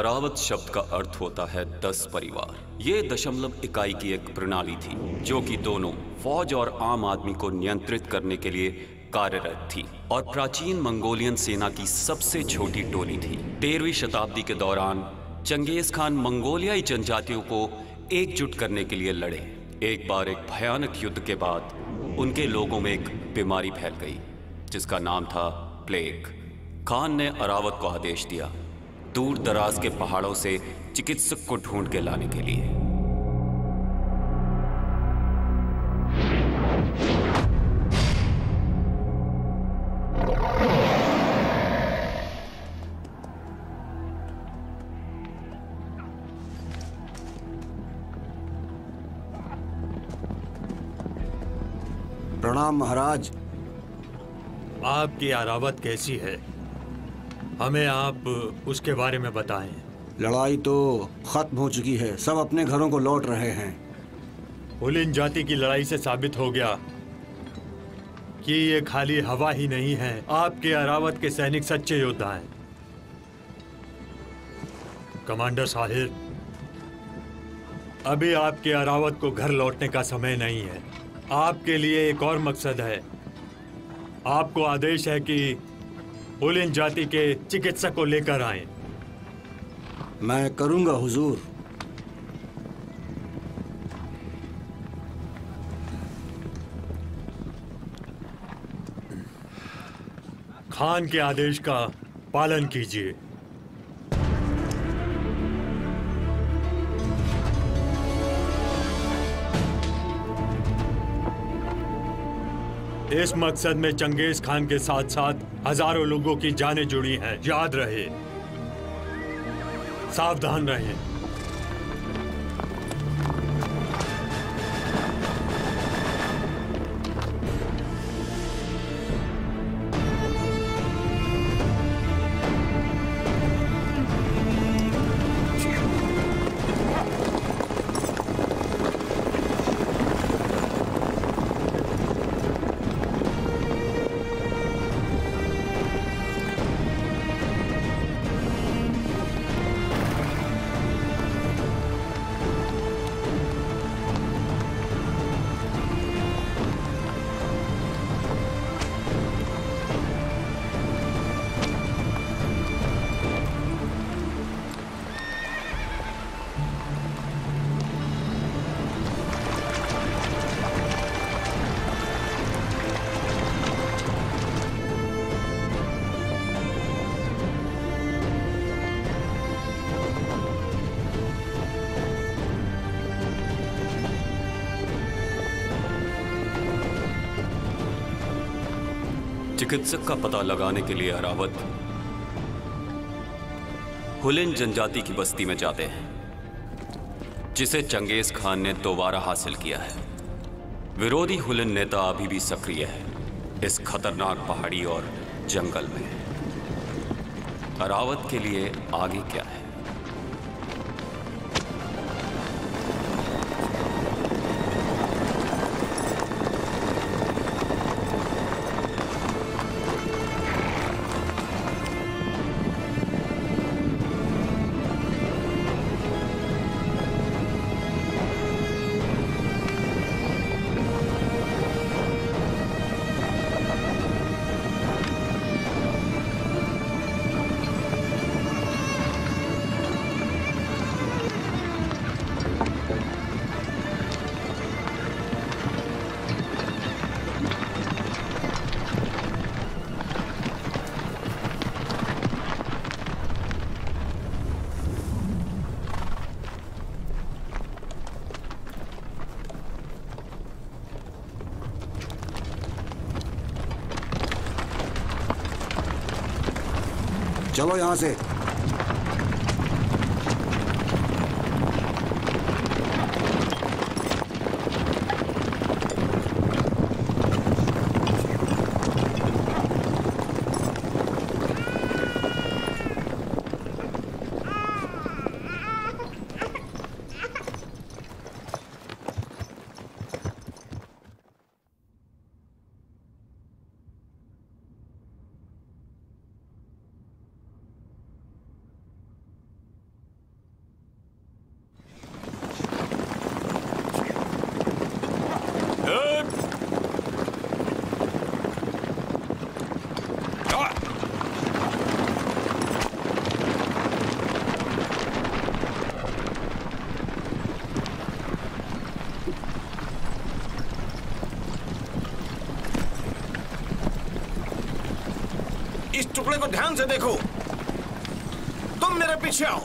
अरावत शब्द का अर्थ होता है दस परिवार। ये दशमलव इकाई की एक प्रणाली थी, जो कि दोनों फौज और आम आदमी को नियंत्रित करने के लिए कार्यरत थी और प्राचीन मंगोलियन सेना की सबसे छोटी टोली थी। तेरहवीं शताब्दी के दौरान चंगेज खान मंगोलियाई जनजातियों को एकजुट करने के लिए लड़े। एक बार एक भयानक युद्ध के बाद उनके लोगों में एक बीमारी फैल गई, जिसका नाम था प्लेग। खान ने अरावत को आदेश दिया। दूर दराज के पहाड़ों से चिकित्सक को ढूंढ के लाने के लिए। प्रणाम महाराज। आपकी आरावत कैसी है? हमें आप उसके बारे में बताएँ। लड़ाई तो खत्म हो चुकी है। सब अपने घरों को लौट रहे हैं। हुलिन जाति की लड़ाई से साबित हो गया कि ये खाली हवा ही नहीं है। आपके अरावत के सैनिक सच्चे योद्धा हैं। कमांडर साहिर अभी आपके अरावत को घर लौटने का समय नहीं है। आपके लिए एक और मकसद है। आपको आदेश है कि हुलिन जाति के चिकित्सक को लेकर आए। मैं करूँगा हुजूर। खान के आदेश का पालन कीजिए। इस मकसद में चंगेज खान के साथ साथ हज़ारों लोगों की जानें जुड़ी हैं। याद रहे। सावधान रहें। चिकित्सक का पता लगाने के लिए अरावत हुलिन जनजाति की बस्ती में जाते हैं, जिसे चंगेज खान ने दोबारा हासिल किया है। विरोधी हुलिन नेता अभी भी सक्रिय है इस खतरनाक पहाड़ी और जंगल में। अरावत के लिए आगे क्या है? चलो यहाँ से। टुकड़े को ध्यान से देखो। तुम मेरे पीछे आओ।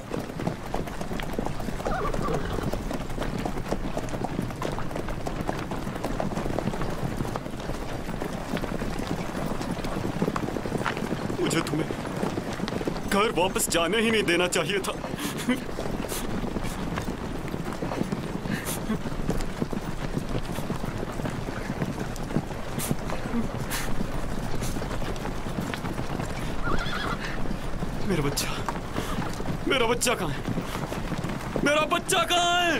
मुझे तुम्हें घर वापस जाने ही नहीं देना चाहिए था मेरा बच्चा मेरा बच्चा कहाँ है? मेरा बच्चा कहाँ है?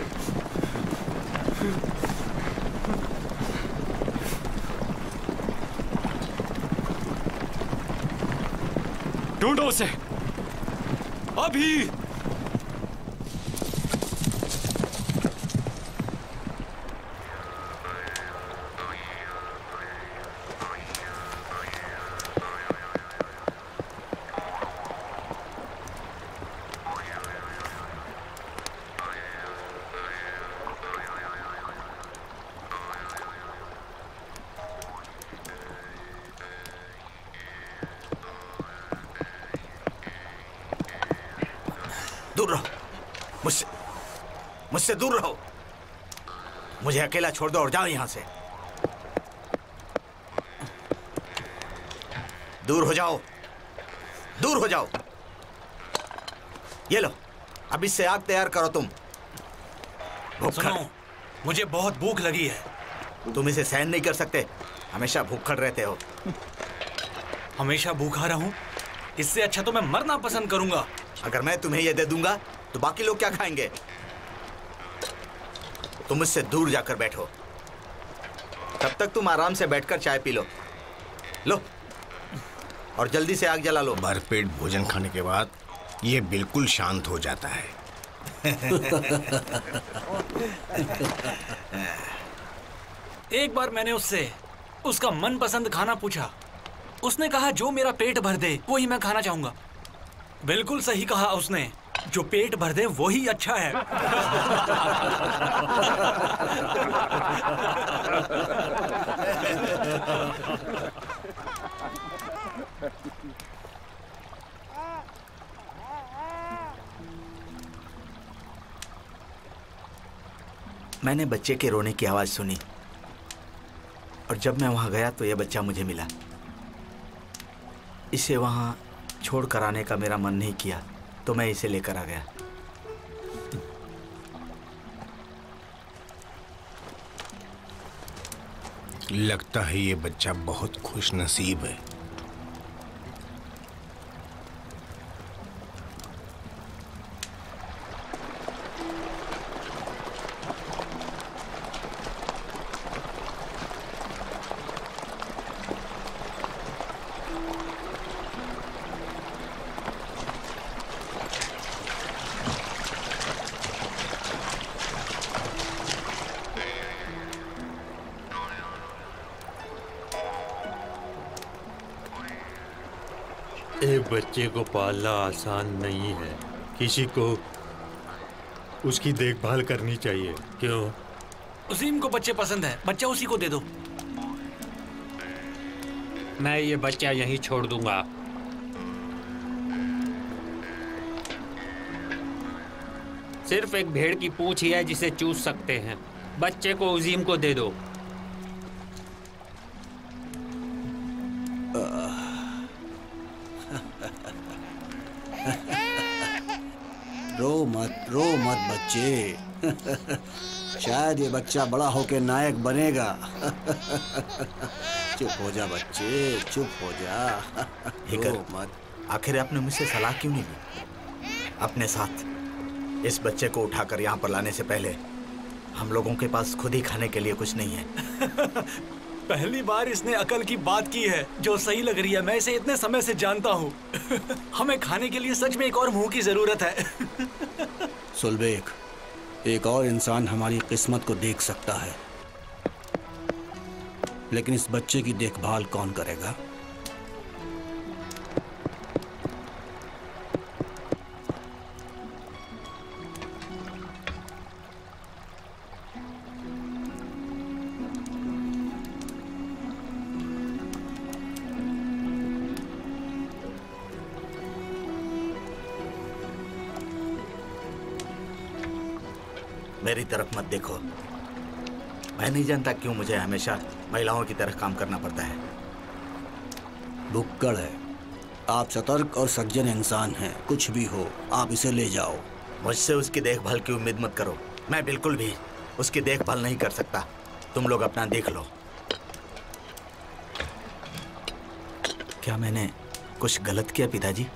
ढूंढो उसे। अभी दूर रहो मुझसे मुझसे दूर रहो। मुझे अकेला छोड़ दो और जाओ यहाँ से। दूर हो जाओ। दूर हो जाओ। ये लो अब इससे आग तैयार करो तुम। सुनो मुझे बहुत भूख लगी है। तुम इसे सहन नहीं कर सकते। हमेशा भूखड़ रहते हो। हमेशा भूखा रहूँ? इससे अच्छा तो मैं मरना पसंद करूँगा। अगर मैं तुम्हें यह दे दूँगा तो बाकी लोग क्या खाएँगे? तुम मुझसे दूर जाकर बैठो। तब तक तुम आराम से बैठकर चाय पी लो। लो। और जल्दी से आग जला लो। भरपेट भोजन खाने के बाद ये बिल्कुल शांत हो जाता है। एक बार मैंने उससे उसका मनपसंद खाना पूछा। उसने कहा जो मेरा पेट भर दे वो ही मैं खाना चाहूँगा। बिल्कुल सही कहा उसने। जो पेट भर दे वो ही अच्छा है। मैंने बच्चे के रोने की आवाज़ सुनी। और जब मैं वहाँ गया तो यह बच्चा मुझे मिला। इसे वहाँ छोड़ कर आने का मेरा मन नहीं किया। तो मैं इसे लेकर आ गया। लगता है ये बच्चा बहुत खुश नसीब है। बच्चे को पालना आसान नहीं है। किसी को उसकी देखभाल करनी चाहिए। क्यों? उसीम को बच्चे पसंद है। बच्चा उसी को दे दो। मैं ये बच्चा यहीं छोड़ दूँगा। सिर्फ़ एक भेड़ की पूंछ ही है जिसे चूस सकते हैं। बच्चे को उजीम को दे दो। बच्चे। शायद ये बच्चा बड़ा होके नायक बनेगा। चुप हो जा बच्चे चुप हो जा। हिकर। मत। आखिर आपने मुझसे सलाह क्यों नहीं ली? अपने साथ इस बच्चे को उठाकर यहाँ पर लाने से पहले हम लोगों के पास खुद ही खाने के लिए कुछ नहीं है। पहली बार इसने अकल की बात की है जो सही लग रही है। मैं इसे इतने समय से जानता हूँ। हमें खाने के लिए सच में एक और मुँह की ज़रूरत है। सुलबेक एक और इंसान हमारी किस्मत को देख सकता है। लेकिन इस बच्चे की देखभाल कौन करेगा? तरफ़ मत देखो। मैं नहीं जानता क्यों मुझे हमेशा महिलाओं की तरह काम करना पड़ता है। बुक्कड़ है। आप सतर्क और सज्जन इंसान हैं। कुछ भी हो आप इसे ले जाओ। मुझसे उसकी देखभाल की उम्मीद मत करो। मैं बिल्कुल भी उसकी देखभाल नहीं कर सकता। तुम लोग अपना देख लो। क्या मैंने कुछ गलत किया पिताजी?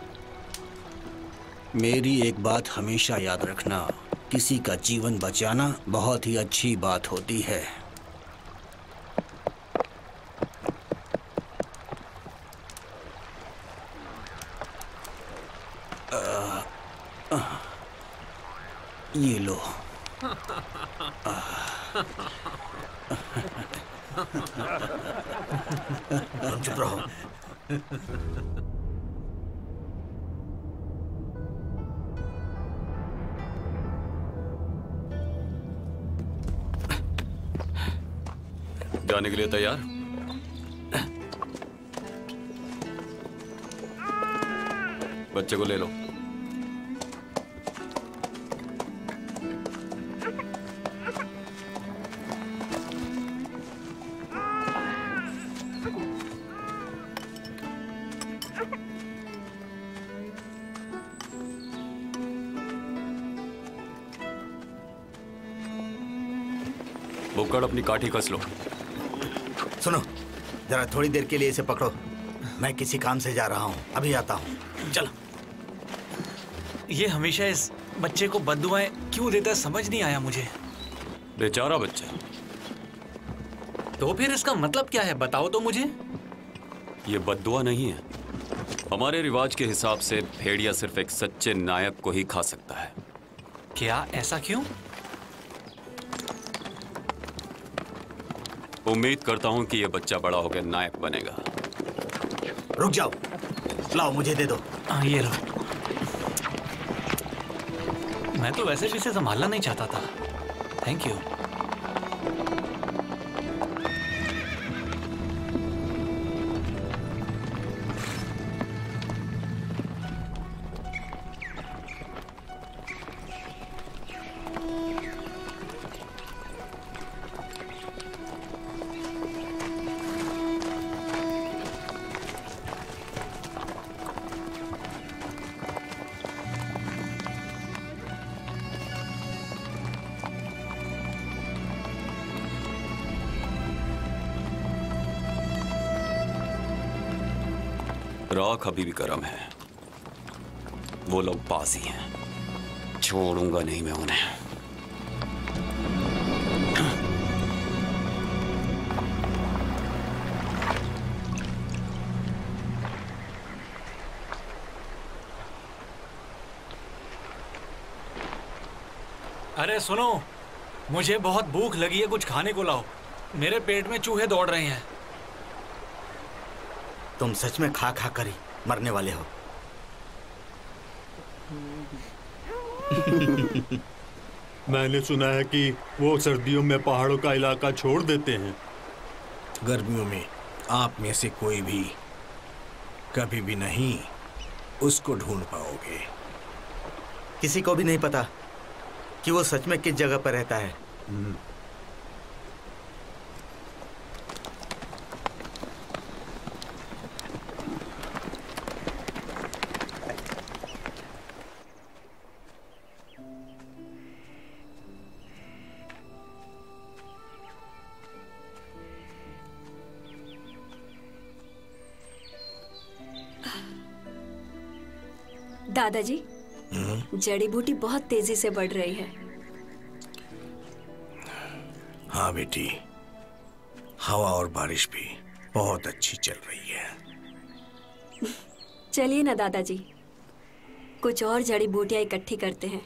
मेरी एक बात हमेशा याद रखना। किसी का जीवन बचाना बहुत ही अच्छी बात होती है। के लिए तैयार बच्चे को ले लो। अपनी काठी कस लो। जरा थोड़ी देर के लिए इसे पकड़ो। मैं किसी काम से जा रहा हूँ। अभी आता हूँ। चलो। ये हमेशा इस बच्चे को बददुआएँ क्यों देता है समझ नहीं आया मुझे। बेचारा बच्चा। तो फिर इसका मतलब क्या है बताओ तो मुझे। ये बदुआ नहीं है। हमारे रिवाज के हिसाब से भेड़िया सिर्फ़ एक सच्चे नायक को ही खा सकता है। क्या ऐसा क्यों? उम्मीद करता हूँ कि यह बच्चा बड़ा होकर नायक बनेगा। रुक जाओ। लाओ मुझे दे दो। आ, ये लो। मैं तो वैसे भी इसे संभालना नहीं चाहता था। थैंक यू राख अभी भी गर्म है। वो लोग पास ही। हैं छोड़ूँगा नहीं मैं उन्हें। अरे सुनो मुझे बहुत भूख लगी है कुछ खाने को लाओ। मेरे पेट में चूहे दौड़ रहे हैं। तुम सच में खा खा कर मरने वाले हो। मैंने सुना है कि वो सर्दियों में पहाड़ों का इलाका छोड़ देते हैं। गर्मियों में आप में से कोई भी कभी भी नहीं उसको ढूंढ पाओगे। किसी को भी नहीं पता कि वो सच में किस जगह पर रहता है। दादाजी जड़ी बूटी बहुत तेज़ी से बढ़ रही है। हाँ बेटी हवा और बारिश भी बहुत अच्छी चल रही है। चलिए ना दादाजी कुछ और जड़ी बूटियाँ इकट्ठी करते हैं।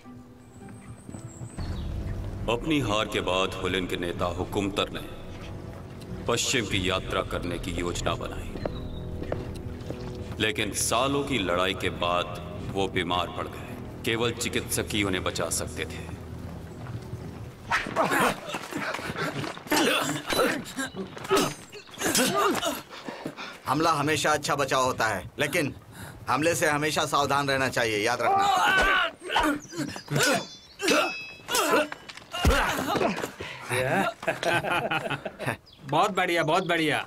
अपनी हार के बाद हुलिन के नेता हुकुमतर ने पश्चिम की यात्रा करने की योजना बनाई। लेकिन सालों की लड़ाई के बाद वो बीमार पड़ गए। केवल चिकित्सक ही उन्हें बचा सकते थे। हमला हमेशा अच्छा बचाव होता है लेकिन हमले से हमेशा सावधान रहना चाहिए याद रखना। बहुत बढ़िया बहुत बढ़िया।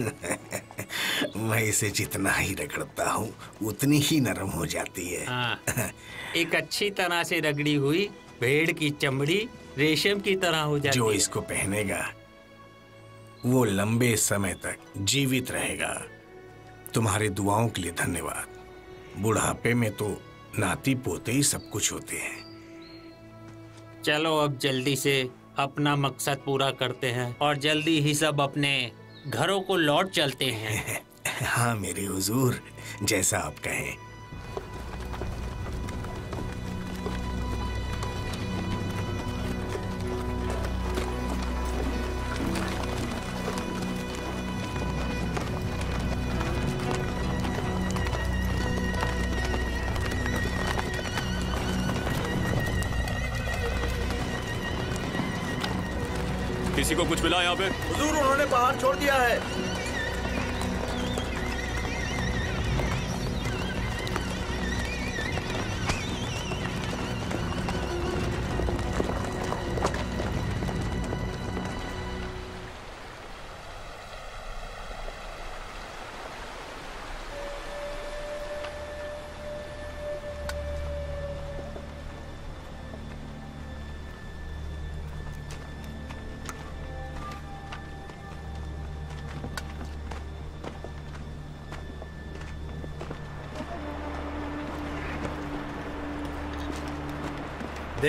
मैं इसे जितना ही रगड़ता हूँ उतनी ही नरम हो जाती है। हाँ। एक अच्छी तरह से रगड़ी हुई भेड़ की चमड़ी रेशम की तरह हो जाती जो है। इसको पहनेगा वो लंबे समय तक जीवित रहेगा। तुम्हारे दुआओं के लिए धन्यवाद। बुढ़ापे में तो नाती पोते ही सब कुछ होते हैं। चलो अब जल्दी से अपना मकसद पूरा करते हैं और जल्दी ही सब अपने घरों को लौट चलते हैं। हाँ मेरे हुजूर जैसा आप कहें। किसी को कुछ मिला यहाँ पे? बाहर छोड़ दिया है।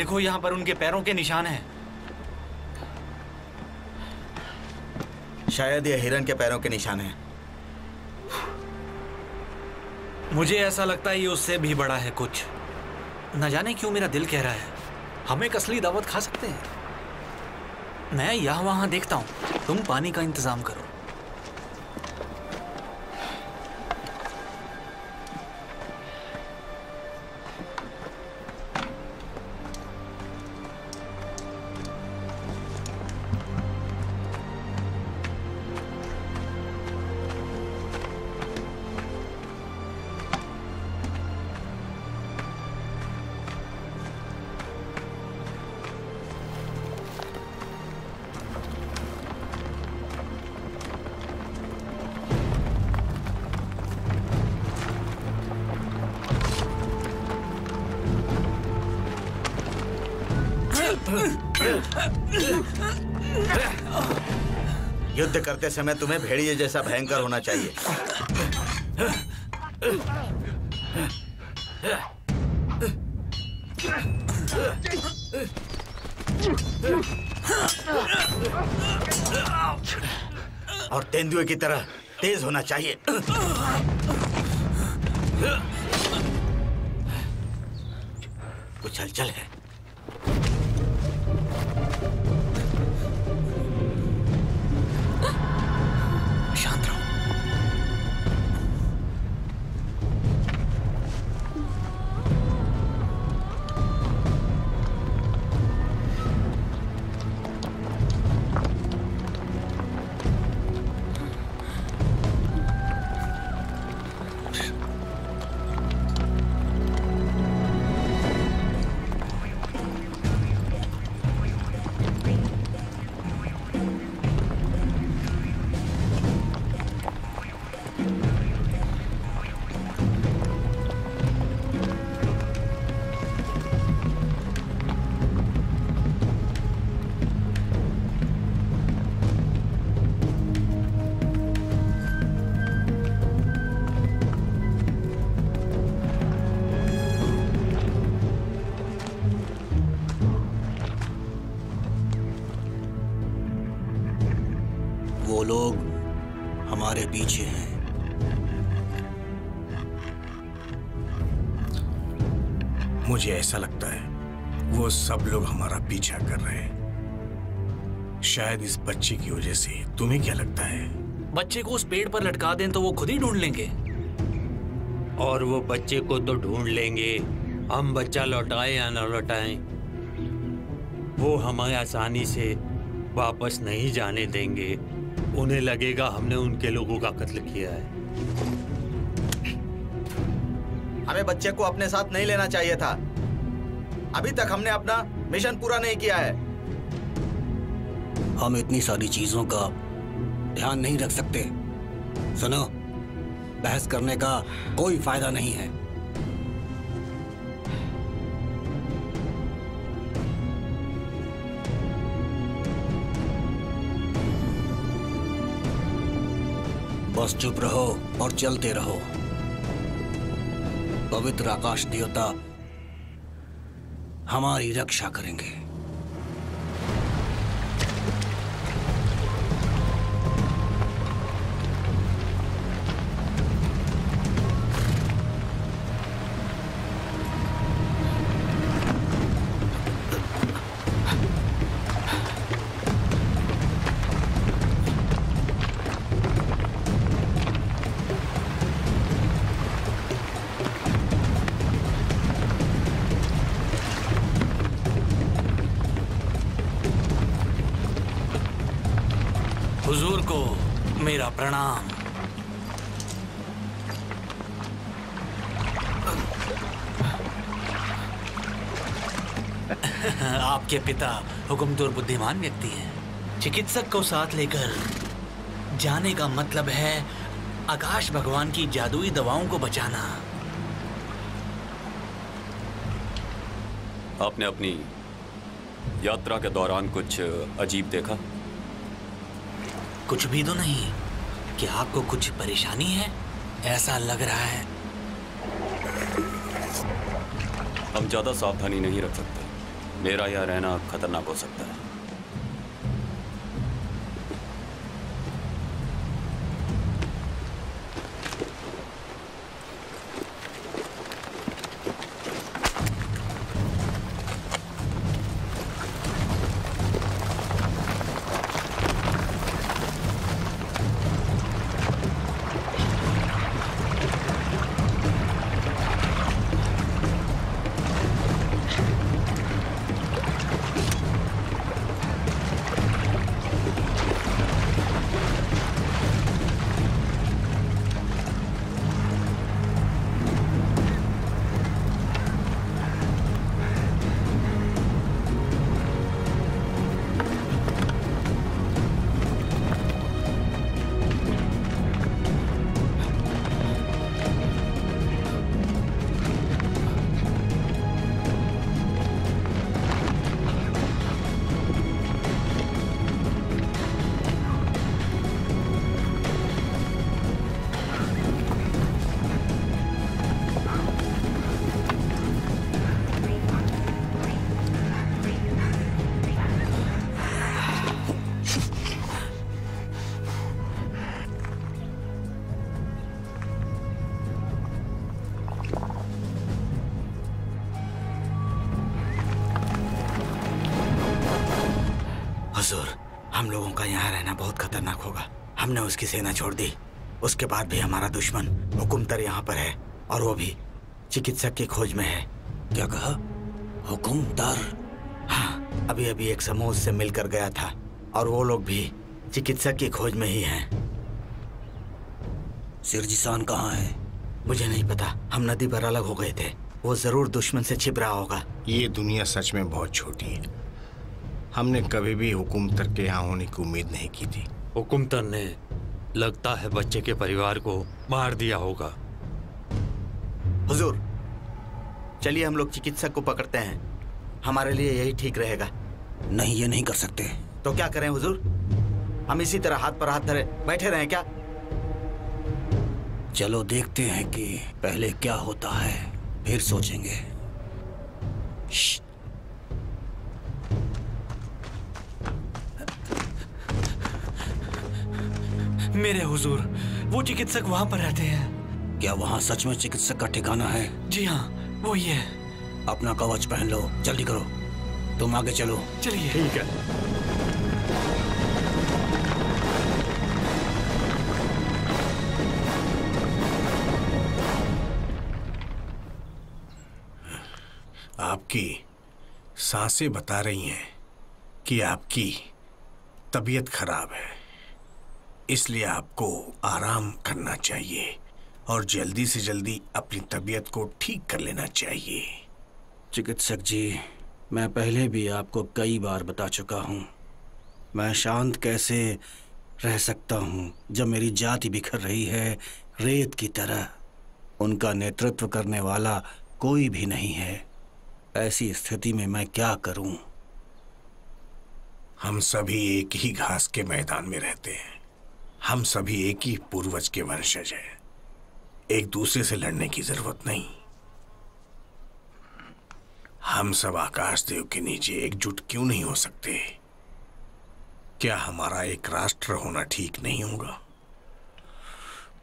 देखो यहाँ पर उनके पैरों के निशान हैं। शायद ये हिरन के पैरों के निशान हैं। मुझे ऐसा लगता है ये उससे भी बड़ा है कुछ। न जाने क्यों मेरा दिल कह रहा है। हम एक असली दावत खा सकते हैं। मैं यहाँ वहाँ देखता हूँ। तुम पानी का इंतज़ाम करो। करते समय तुम्हें भेड़िए जैसा भयंकर होना चाहिए। और तेंदुए की तरह तेज होना चाहिए। पीछे हैं। मुझे ऐसा लगता है वो सब लोग हमारा पीछा कर रहे हैं। शायद इस बच्चे की वजह से तुम्हें क्या लगता है? बच्चे को उस पेड़ पर लटका दें तो वो खुद ही ढूंढ लेंगे। और वो बच्चे को तो ढूंढ लेंगे। हम बच्चा लौटाए या ना लौटाएँ वो हमें आसानी से वापस नहीं जाने देंगे। उन्हें लगेगा हमने उनके लोगों का कत्ल किया है। हमें बच्चे को अपने साथ नहीं लेना चाहिए था। अभी तक हमने अपना मिशन पूरा नहीं किया है। हम इतनी सारी चीज़ों का ध्यान नहीं रख सकते। सुनो बहस करने का कोई फ़ायदा नहीं है। बस चुप रहो और चलते रहो। पवित्र आकाश देवता हमारी रक्षा करेंगे। प्रणाम। आपके पिता हुकुमतुर बुद्धिमान व्यक्ति हैं। चिकित्सक को साथ लेकर जाने का मतलब है आकाश भगवान की जादुई दवाओं को बचाना। आपने अपनी यात्रा के दौरान कुछ अजीब देखा? कुछ भी तो नहीं। कि आपको कुछ परेशानी है? ऐसा लग रहा है। हम ज़्यादा सावधानी नहीं रख सकते। मेरा यह रहना खतरनाक हो सकता है। सेना छोड़ दी। उसके बाद भी हमारा दुश्मन हुकुमतर यहाँ पर है और वो भी चिकित्सक की खोज में है। क्या कहा? हुकुमदार हाँ अभी अभी एक समूह उससे मिलकर गया था और वो लोग भी चिकित्सक की खोज में ही हैं। सिरजिसान कहाँ है? मुझे नहीं पता। हम नदी पर अलग हो गए थे। वो ज़रूर दुश्मन से छिप रहा होगा। ये दुनिया सच में बहुत छोटी है। हमने कभी भी हुकूमतर के यहाँ होने की उम्मीद नहीं की थी। हुकुमतर ने लगता है बच्चे के परिवार को मार दिया होगा। हुजूर चलिए हम लोग चिकित्सक को पकड़ते हैं। हमारे लिए यही ठीक रहेगा। नहीं ये नहीं कर सकते। तो क्या करें हुजूर? हम इसी तरह हाथ पर हाथ धरे बैठे रहें क्या? चलो देखते हैं कि पहले क्या होता है फिर सोचेंगे। श्श्श, मेरे हुजूर वो चिकित्सक वहाँ पर रहते हैं। क्या वहाँ सच में चिकित्सक का ठिकाना है? जी हाँ वो ही है। अपना कवच पहन लो जल्दी करो। तुम आगे चलो। चलिए। ठीक है। आपकी साँसें बता रही हैं कि आपकी तबीयत खराब है। इसलिए आपको आराम करना चाहिए और जल्दी से जल्दी अपनी तबीयत को ठीक कर लेना चाहिए। चिकित्सक जी मैं पहले भी आपको कई बार बता चुका हूँ। मैं शांत कैसे रह सकता हूँ जब मेरी जाति बिखर रही है रेत की तरह? उनका नेतृत्व करने वाला कोई भी नहीं है। ऐसी स्थिति में मैं क्या करूँ? हम सभी एक ही घास के मैदान में रहते हैं। हम सभी एक ही पूर्वज के वंशज हैं। एक दूसरे से लड़ने की ज़रूरत नहीं। हम सब आकाश देव के नीचे एकजुट क्यों नहीं हो सकते? क्या हमारा एक राष्ट्र होना ठीक नहीं होगा?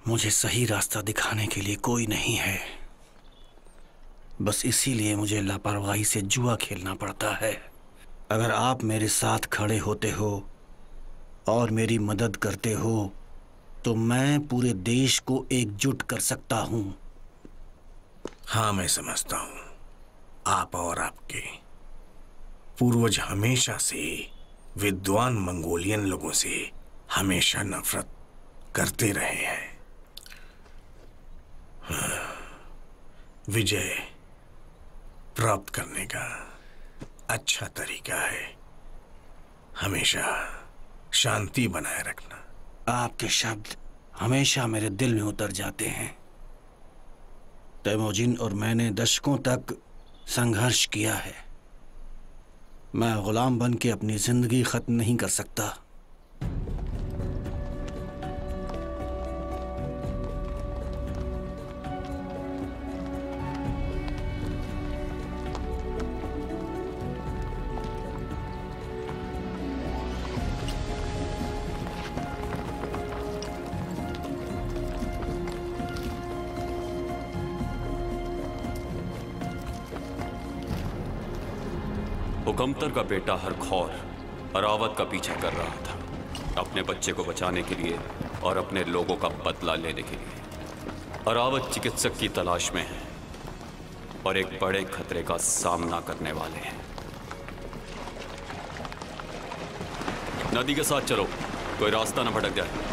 मुझे सही रास्ता दिखाने के लिए कोई नहीं है। बस इसीलिए मुझे लापरवाही से जुआ खेलना पड़ता है। अगर आप मेरे साथ खड़े होते हो और मेरी मदद करते हो तो मैं पूरे देश को एकजुट कर सकता हूँ। हाँ मैं समझता हूँ। आप और आपके पूर्वज हमेशा से विद्वान मंगोलियन लोगों से हमेशा नफरत करते रहे हैं। हाँ, विजय प्राप्त करने का अच्छा तरीका है। हमेशा शांति बनाए रखना। आपके शब्द हमेशा मेरे दिल में उतर जाते हैं। तैमोजिन और मैंने दशकों तक संघर्ष किया है। मैं गुलाम बन के अपनी ज़िंदगी खत्म नहीं कर सकता। हुकमतर का बेटा हरखौर अरावत का पीछा कर रहा था, अपने बच्चे को बचाने के लिए और अपने लोगों का बदला लेने के लिए। अरावत चिकित्सक की तलाश में है और एक बड़े खतरे का सामना करने वाले हैं। नदी के साथ चलो, कोई रास्ता ना भटक जाए।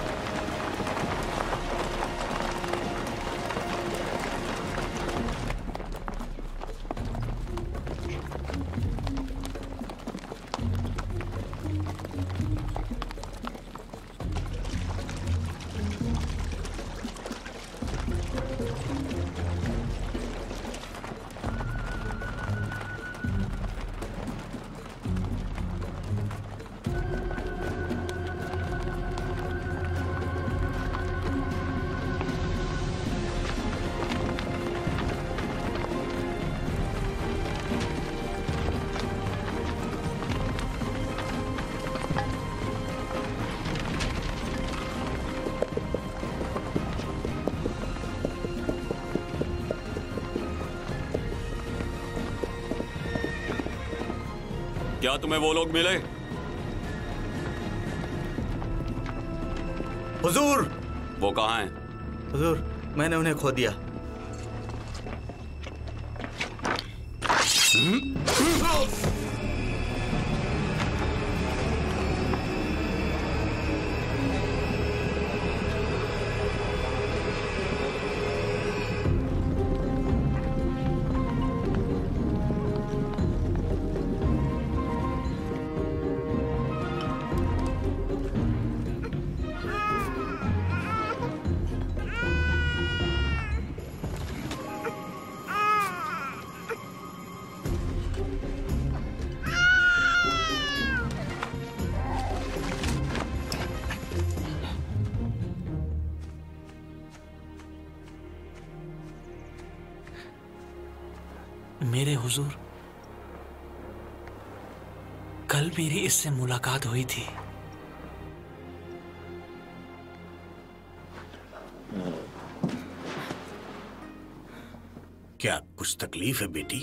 क्या तुम्हें वो लोग मिले। हुजूर! वो कहाँ है? हुजूर मैंने उन्हें खो दिया। इससे मुलाकात हुई थी। क्या कुछ तकलीफ़ है बेटी?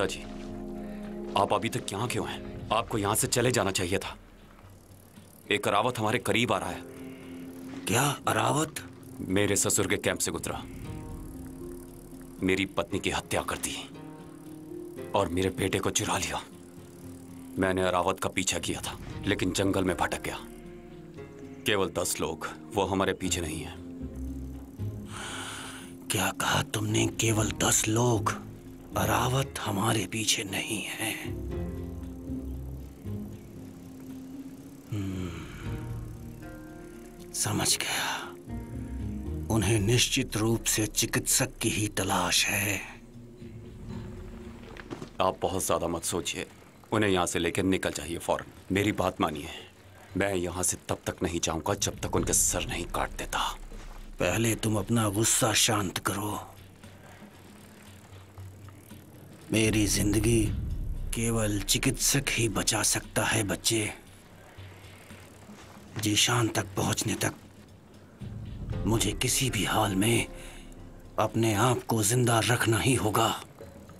पिताजी आप अभी तक यहाँ क्यों हैं? आपको यहाँ से चले जाना चाहिए था। एक रावत हमारे करीब आ रहा है। क्या? अरावत? मेरे ससुर के कैंप से गुजरा। मेरी पत्नी की हत्या कर दी और मेरे बेटे को चुरा लिया। मैंने अरावत का पीछा किया था लेकिन जंगल में भटक गया। केवल दस लोग वो हमारे पीछे नहीं है। क्या कहा तुमने? केवल दस लोग? अरावत हमारे पीछे नहीं है। हम्म, समझ गया। उन्हें निश्चित रूप से चिकित्सक की ही तलाश है। आप बहुत ज़्यादा मत सोचिए। उन्हें यहाँ से लेकर निकल जाइए फ़ौरन। मेरी बात मानिए। मैं यहाँ से तब तक नहीं जाऊँगा जब तक उनके सर नहीं काट देता। पहले तुम अपना गुस्सा शांत करो। मेरी ज़िंदगी केवल चिकित्सक ही बचा सकता है, बच्चे। जीशान तक पहुँचने तक मुझे किसी भी हाल में अपने आप को ज़िंदा रखना ही होगा,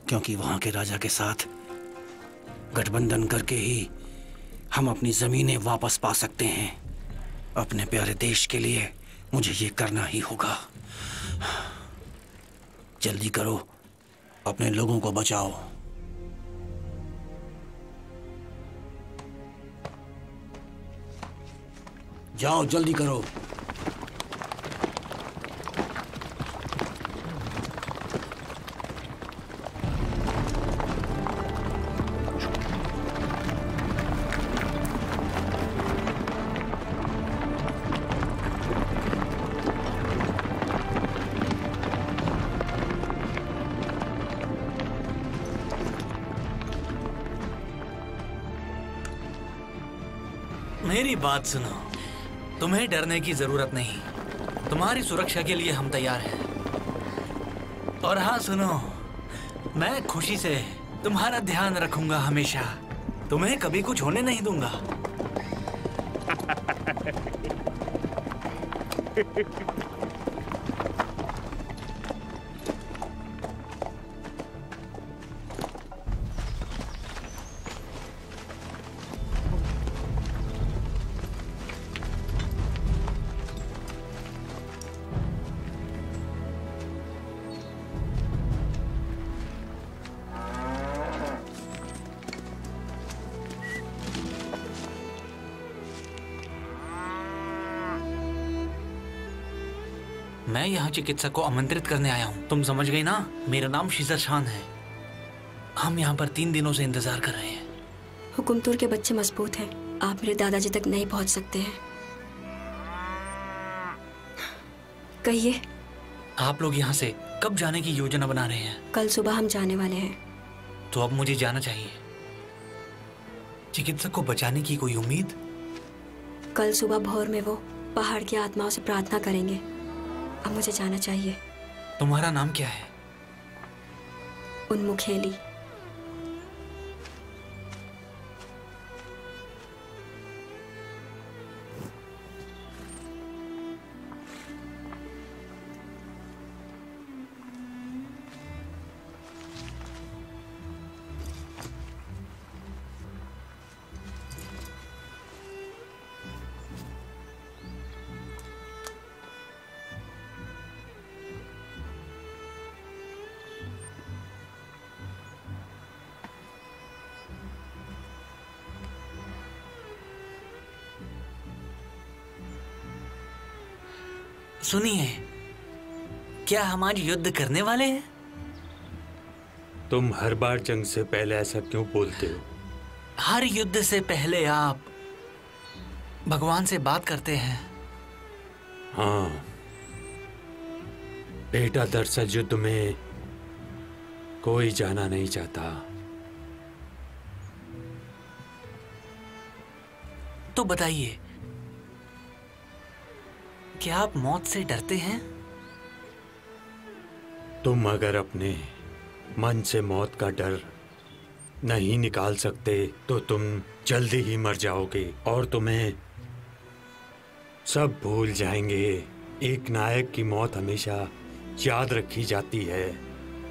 क्योंकि वहाँ के राजा के साथ गठबंधन करके ही हम अपनी जमीनें वापस पा सकते हैं। अपने प्यारे देश के लिए मुझे ये करना ही होगा। जल्दी करो। अपने लोगों को बचाओ। जाओ जल्दी करो। बात सुनो। तुम्हें डरने की ज़रूरत नहीं। तुम्हारी सुरक्षा के लिए हम तैयार हैं। और हाँ सुनो। मैं खुशी से तुम्हारा ध्यान रखूँगा हमेशा। तुम्हें कभी कुछ होने नहीं दूँगा। यहाँ चिकित्सक को आमंत्रित करने आया हूँ। तुम समझ गई ना? मेरा नाम शीजा शान है। हम यहाँ पर तीन दिनों से इंतज़ार कर रहे हैं। हुकुमतुर के बच्चे मज़बूत हैं। आप मेरे दादाजी तक नहीं पहुँच सकते हैं। कहिए। आप लोग यहाँ से कब जाने की योजना बना रहे हैं? कल सुबह हम जाने वाले हैं। तो अब मुझे जाना चाहिए। चिकित्सक को बचाने की कोई उम्मीद? कल सुबह भोर में वो पहाड़ की आत्माओं से प्रार्थना करेंगे। अब मुझे जाना चाहिए। तुम्हारा नाम क्या है? उन्मुखेली सुनिए क्या हम आज युद्ध करने वाले हैं? तुम हर बार जंग से पहले ऐसा क्यों बोलते हो? हर युद्ध से पहले आप भगवान से बात करते हैं। हाँ। बेटा दरअसल युद्ध में कोई जाना नहीं चाहता। तो बताइए क्या आप मौत से डरते हैं? तुम अगर अपने मन से मौत का डर नहीं निकाल सकते तो तुम जल्दी ही मर जाओगे और तुम्हें सब भूल जाएँगे। एक नायक की मौत हमेशा याद रखी जाती है।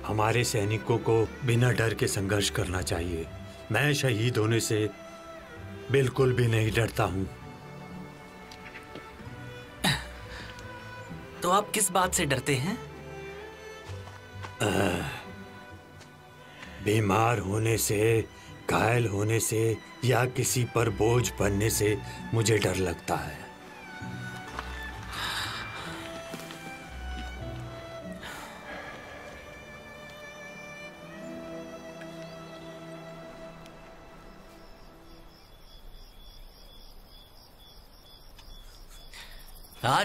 हमारे सैनिकों को बिना डर के संघर्ष करना चाहिए। मैं शहीद होने से बिल्कुल भी नहीं डरता हूँ। तो आप किस बात से डरते हैं? बीमार होने से, घायल होने से या किसी पर बोझ बनने से मुझे डर लगता है।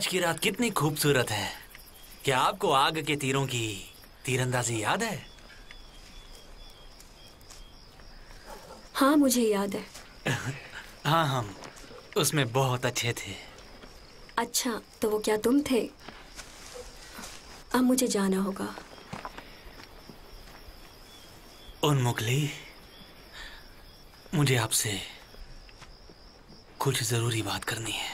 आज की रात कितनी खूबसूरत है। क्या आपको आग के तीरों की तीरंदाजी याद है? हाँ मुझे याद है। हाँ हम उसमें बहुत अच्छे थे। अच्छा तो वो क्या तुम थे? अब मुझे जाना होगा। उन्मुखली मुझे आपसे कुछ ज़रूरी बात करनी है।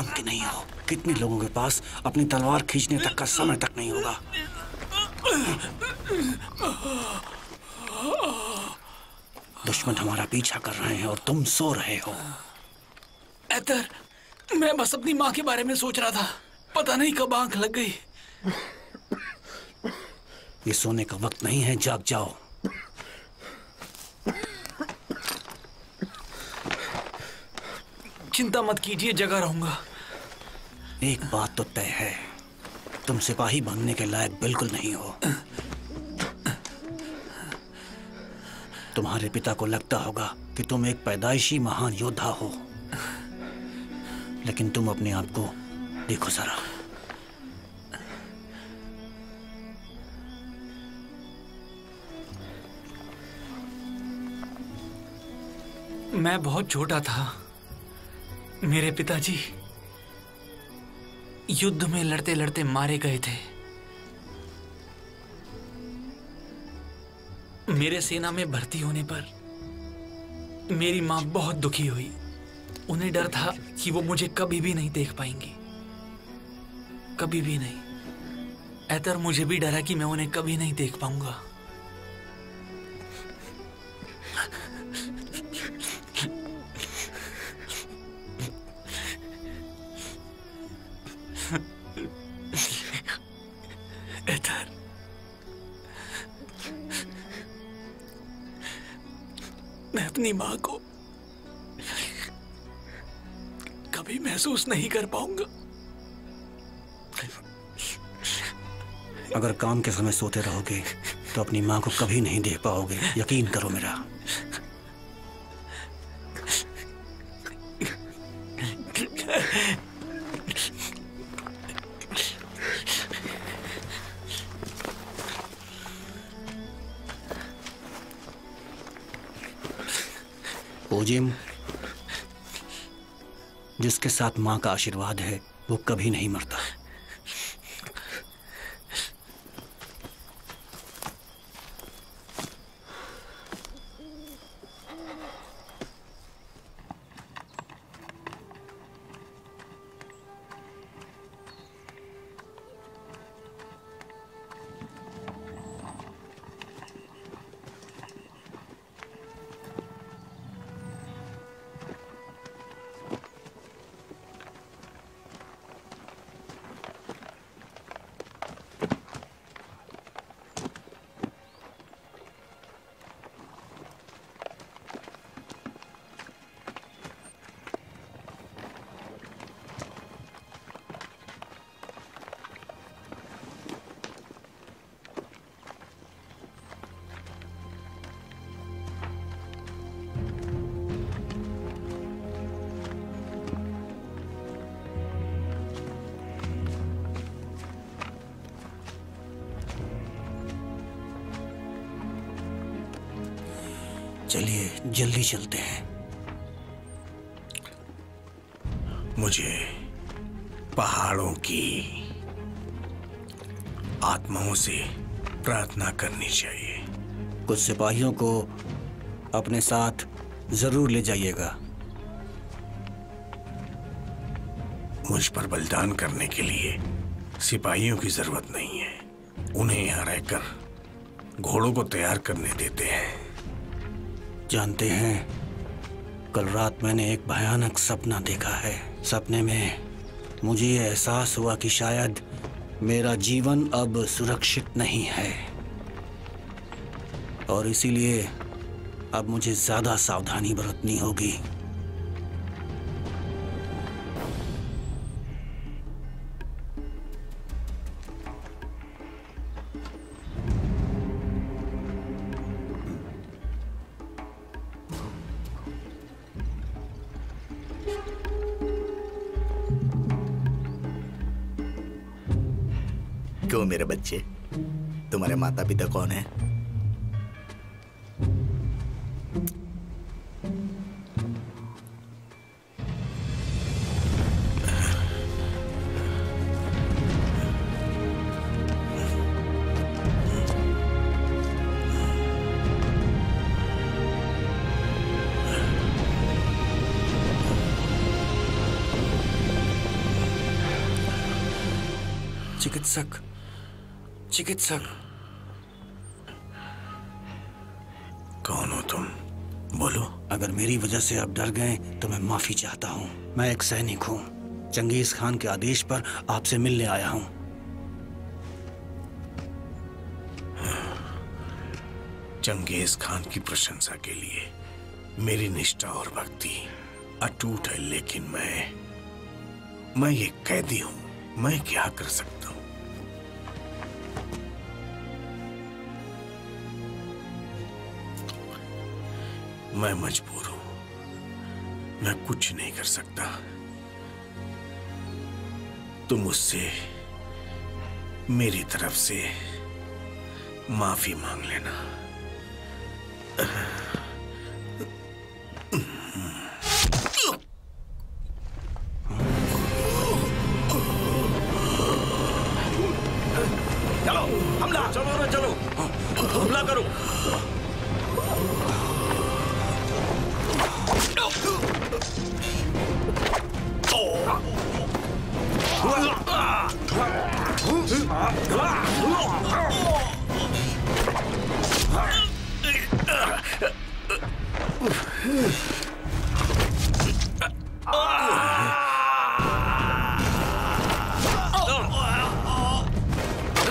काम के नहीं हो। कितने लोगों के पास अपनी तलवार खींचने तक का समय तक नहीं होगा? दुश्मन हमारा पीछा कर रहे हैं और तुम सो रहे हो। एतर मैं बस अपनी माँ के बारे में सोच रहा था। पता नहीं कब आँख लग गई। ये सोने का वक्त नहीं है जाग जाओ। चिंता मत कीजिए जगह रहूँगा। एक बात तो तय है। तुम सिपाही बनने के लायक बिल्कुल नहीं हो। तुम्हारे पिता को लगता होगा कि तुम एक पैदाइशी महान योद्धा हो। लेकिन तुम अपने आप को देखो जरा। मैं बहुत छोटा था। मेरे पिताजी युद्ध में लड़ते लड़ते मारे गए थे। मेरे सेना में भर्ती होने पर मेरी माँ बहुत दुखी हुई। उन्हें डर था कि वो मुझे कभी भी नहीं देख पाएँगी। कभी भी नहीं। ऐतर मुझे भी डरा कि मैं उन्हें कभी नहीं देख पाऊँगा। अपनी माँ को कभी महसूस नहीं कर पाऊँगा। अगर काम के समय सोते रहोगे तो अपनी माँ को कभी नहीं देख पाओगे। यकीन करो मेरा। साथ माँ का आशीर्वाद है वो कभी नहीं मरता। करनी चाहिए। कुछ सिपाहियों को अपने साथ ज़रूर ले जाइएगा। मुझ पर बलिदान करने के लिए सिपाहियों की ज़रूरत नहीं है। उन्हें यहाँ रहकर घोड़ों को तैयार करने देते हैं। जानते हैं कल रात मैंने एक भयानक सपना देखा है। सपने में मुझे एहसास हुआ कि शायद मेरा जीवन अब सुरक्षित नहीं है। और इसीलिए अब मुझे ज़्यादा सावधानी बरतनी होगी। क्यों मेरे बच्चे? तुम्हारे माता पिता कौन है? चिकित्सक कौन हो तुम? बोलो। अगर मेरी वजह से आप डर गए तो मैं माफ़ी चाहता हूँ। मैं एक सैनिक हूँ। चंगेज खान के आदेश पर आपसे मिलने आया हूँ। चंगेज खान की प्रशंसा के लिए मेरी निष्ठा और भक्ति अटूट है लेकिन मैं मैं ये कैदी हूँ। मैं क्या कर सकता हूँ? मैं मजबूर हूँ। मैं कुछ नहीं कर सकता। तुम उससे मेरी तरफ़ से माफ़ी मांग लेना।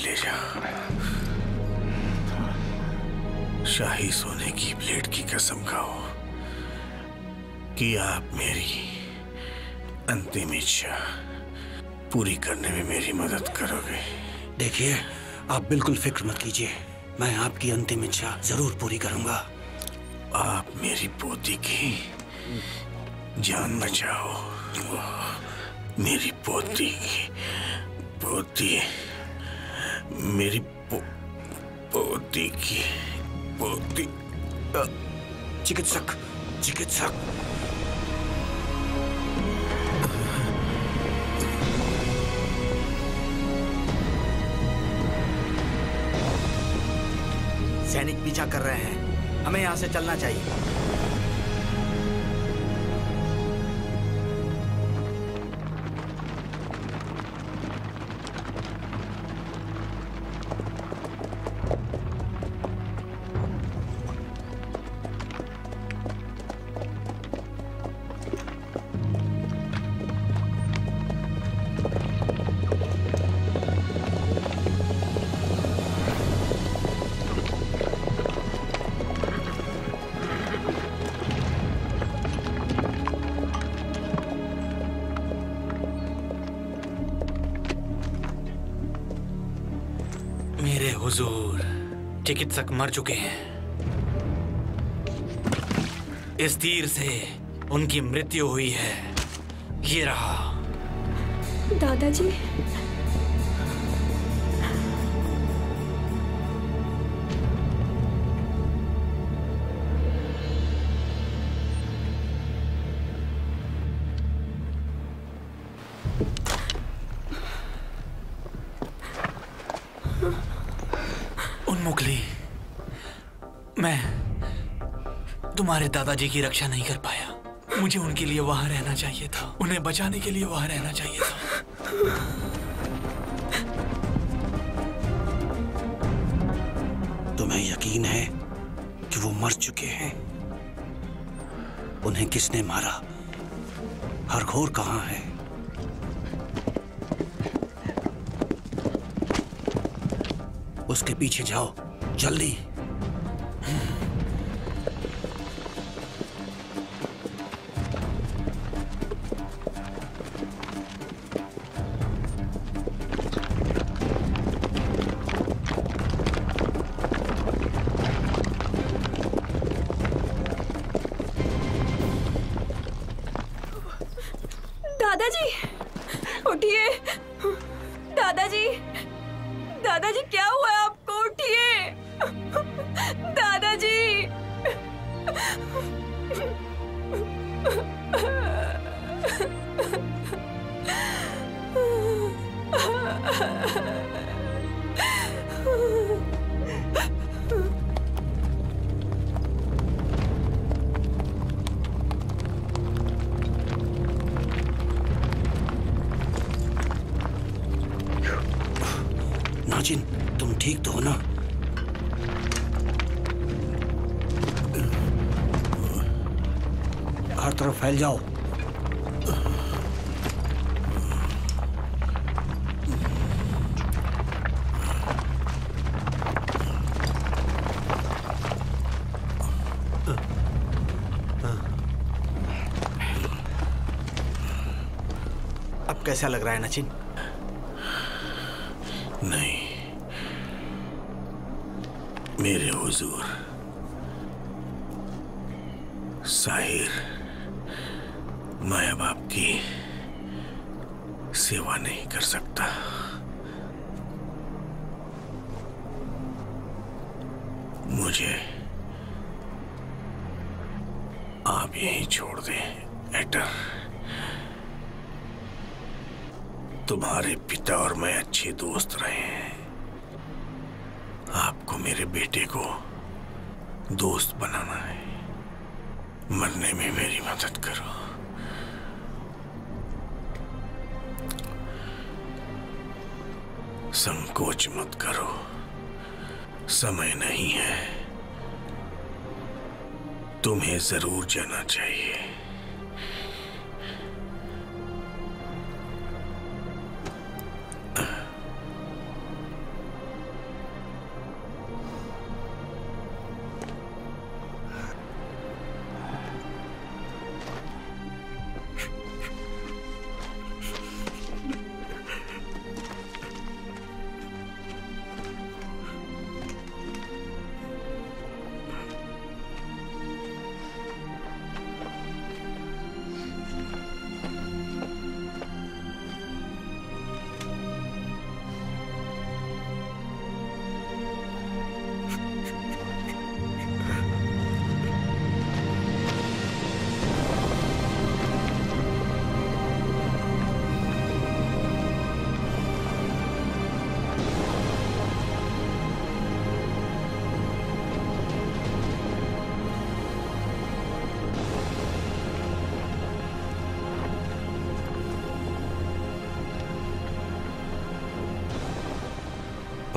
ले जा। शाही सोने की प्लेट की कसम खाओ। कि आप मेरी अंतिम इच्छा पूरी करने में मेरी मदद करोगे। देखिए आप बिल्कुल फ़िक्र मत कीजिए। मैं आपकी अंतिम इच्छा ज़रूर पूरी करूँगा। आप मेरी पोती की जान बचाओ। मेरी पोती की पोती। मेरी पोती की पोती। चिकित्सक चिकित्सक। सैनिक पीछा कर रहे हैं। हमें यहाँ से चलना चाहिए। चिकित्सक मर चुके हैं। इस तीर से उनकी मृत्यु हुई है। ये रहा। दादाजी। उन्मुखली मैं तुम्हारे दादाजी की रक्षा नहीं कर पाया। मुझे उनके लिए वहाँ रहना चाहिए था। उन्हें बचाने के लिए वहाँ रहना चाहिए था। तुम्हें यकीन है कि वो मर चुके हैं? उन्हें किसने मारा? हर घोर कहाँ है? उसके पीछे जाओ, जल्दी। कैसा लग रहा है नचिन समय नहीं है। तुम्हें ज़रूर जाना चाहिए।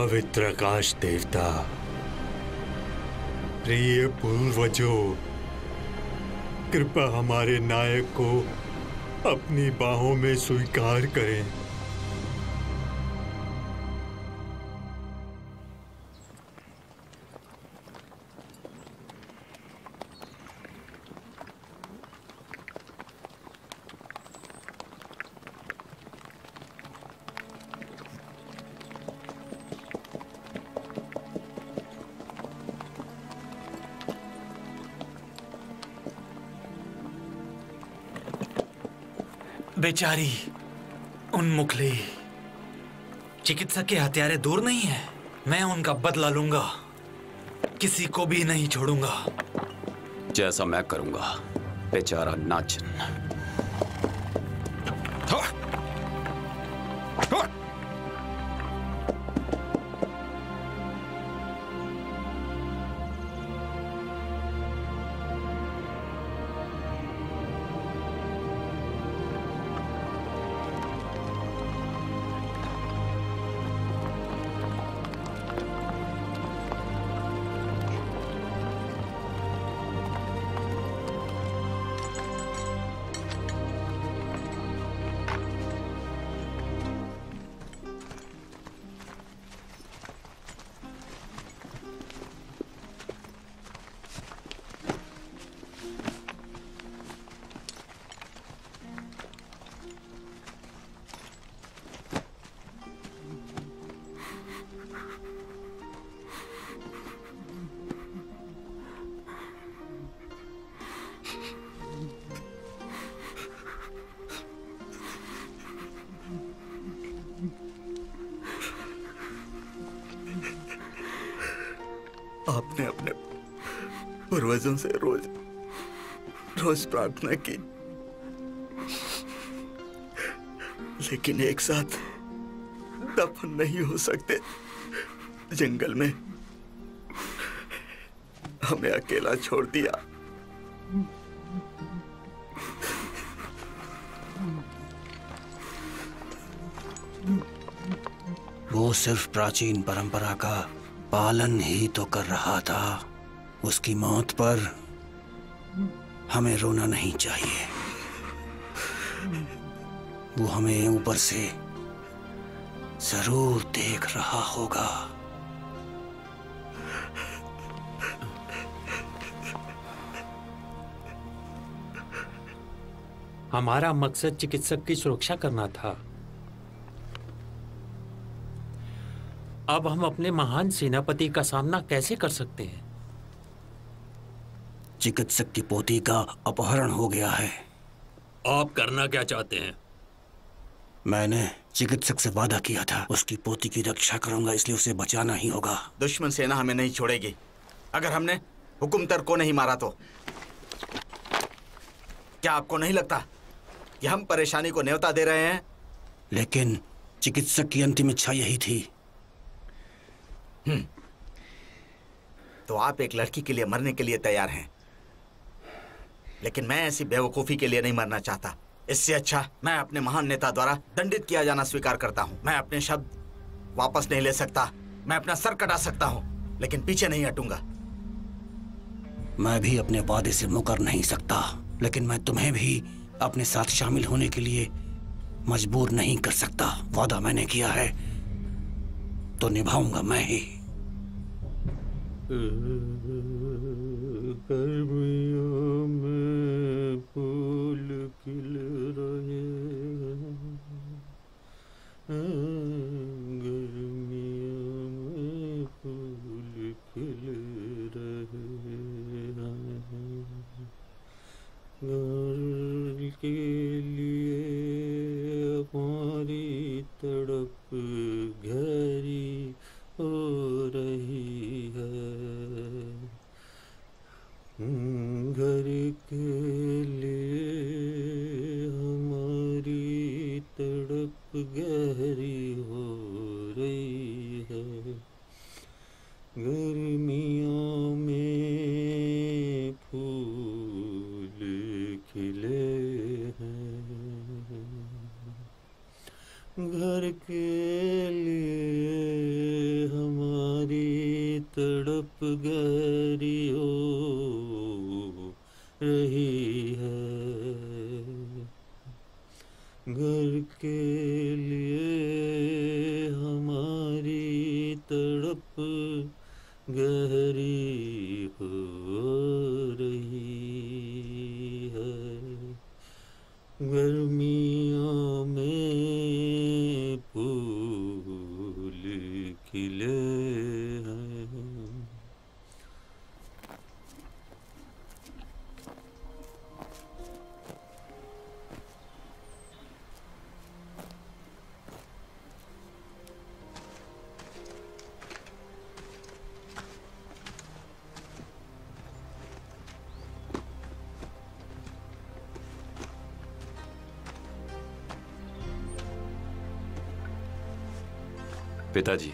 पवित्र आकाश देवता। प्रिय पूर्वजो कृपा हमारे नायक को अपनी बाहों में स्वीकार करें। बेचारी उन मुखली। चिकित्सक के हथियारे दूर नहीं है। मैं उनका बदला लूँगा। किसी को भी नहीं छोड़ूँगा। जैसा मैं करूँगा, बेचारा नाचन। पूर्वजों से रोज रोज प्रार्थना की। लेकिन एक साथ दफन नहीं हो सकते। जंगल में हमें अकेला छोड़ दिया। वो सिर्फ़ प्राचीन परंपरा का पालन ही तो कर रहा था। उसकी मौत पर हमें रोना नहीं चाहिए। वो हमें ऊपर से ज़रूर देख रहा होगा। हमारा मकसद चिकित्सक की सुरक्षा करना था। अब हम अपने महान सेनापति का सामना कैसे कर सकते हैं? चिकित्सक की पोती का अपहरण हो गया है। आप करना क्या चाहते हैं? मैंने चिकित्सक से वादा किया था। उसकी पोती की रक्षा करूँगा इसलिए उसे बचाना ही होगा। दुश्मन सेना हमें नहीं छोड़ेगी। अगर हमने हुकुमतर को नहीं मारा तो? क्या आपको नहीं लगता कि हम परेशानी को न्योता दे रहे हैं? लेकिन चिकित्सक की अंतिम इच्छा यही थी। तो आप एक लड़की के लिए मरने के लिए तैयार हैं। लेकिन मैं ऐसी बेवकूफ़ी के लिए नहीं मरना चाहता। इससे अच्छा मैं अपने महान नेता द्वारा दंडित किया जाना स्वीकार करता हूँ। मैं अपने शब्द वापस नहीं ले सकता। मैं अपना सर कटा सकता हूँ लेकिन पीछे नहीं हटूँगा। मैं भी अपने वादे से मुकर नहीं सकता लेकिन मैं तुम्हें भी अपने साथ शामिल होने के लिए मजबूर नहीं कर सकता। वादा मैंने किया है तो निभाऊँगा मैं ही। गर्मियों में फूल खिल रहे हैं गर्मियों में फूल खिल रहे हैं घर के पिताजी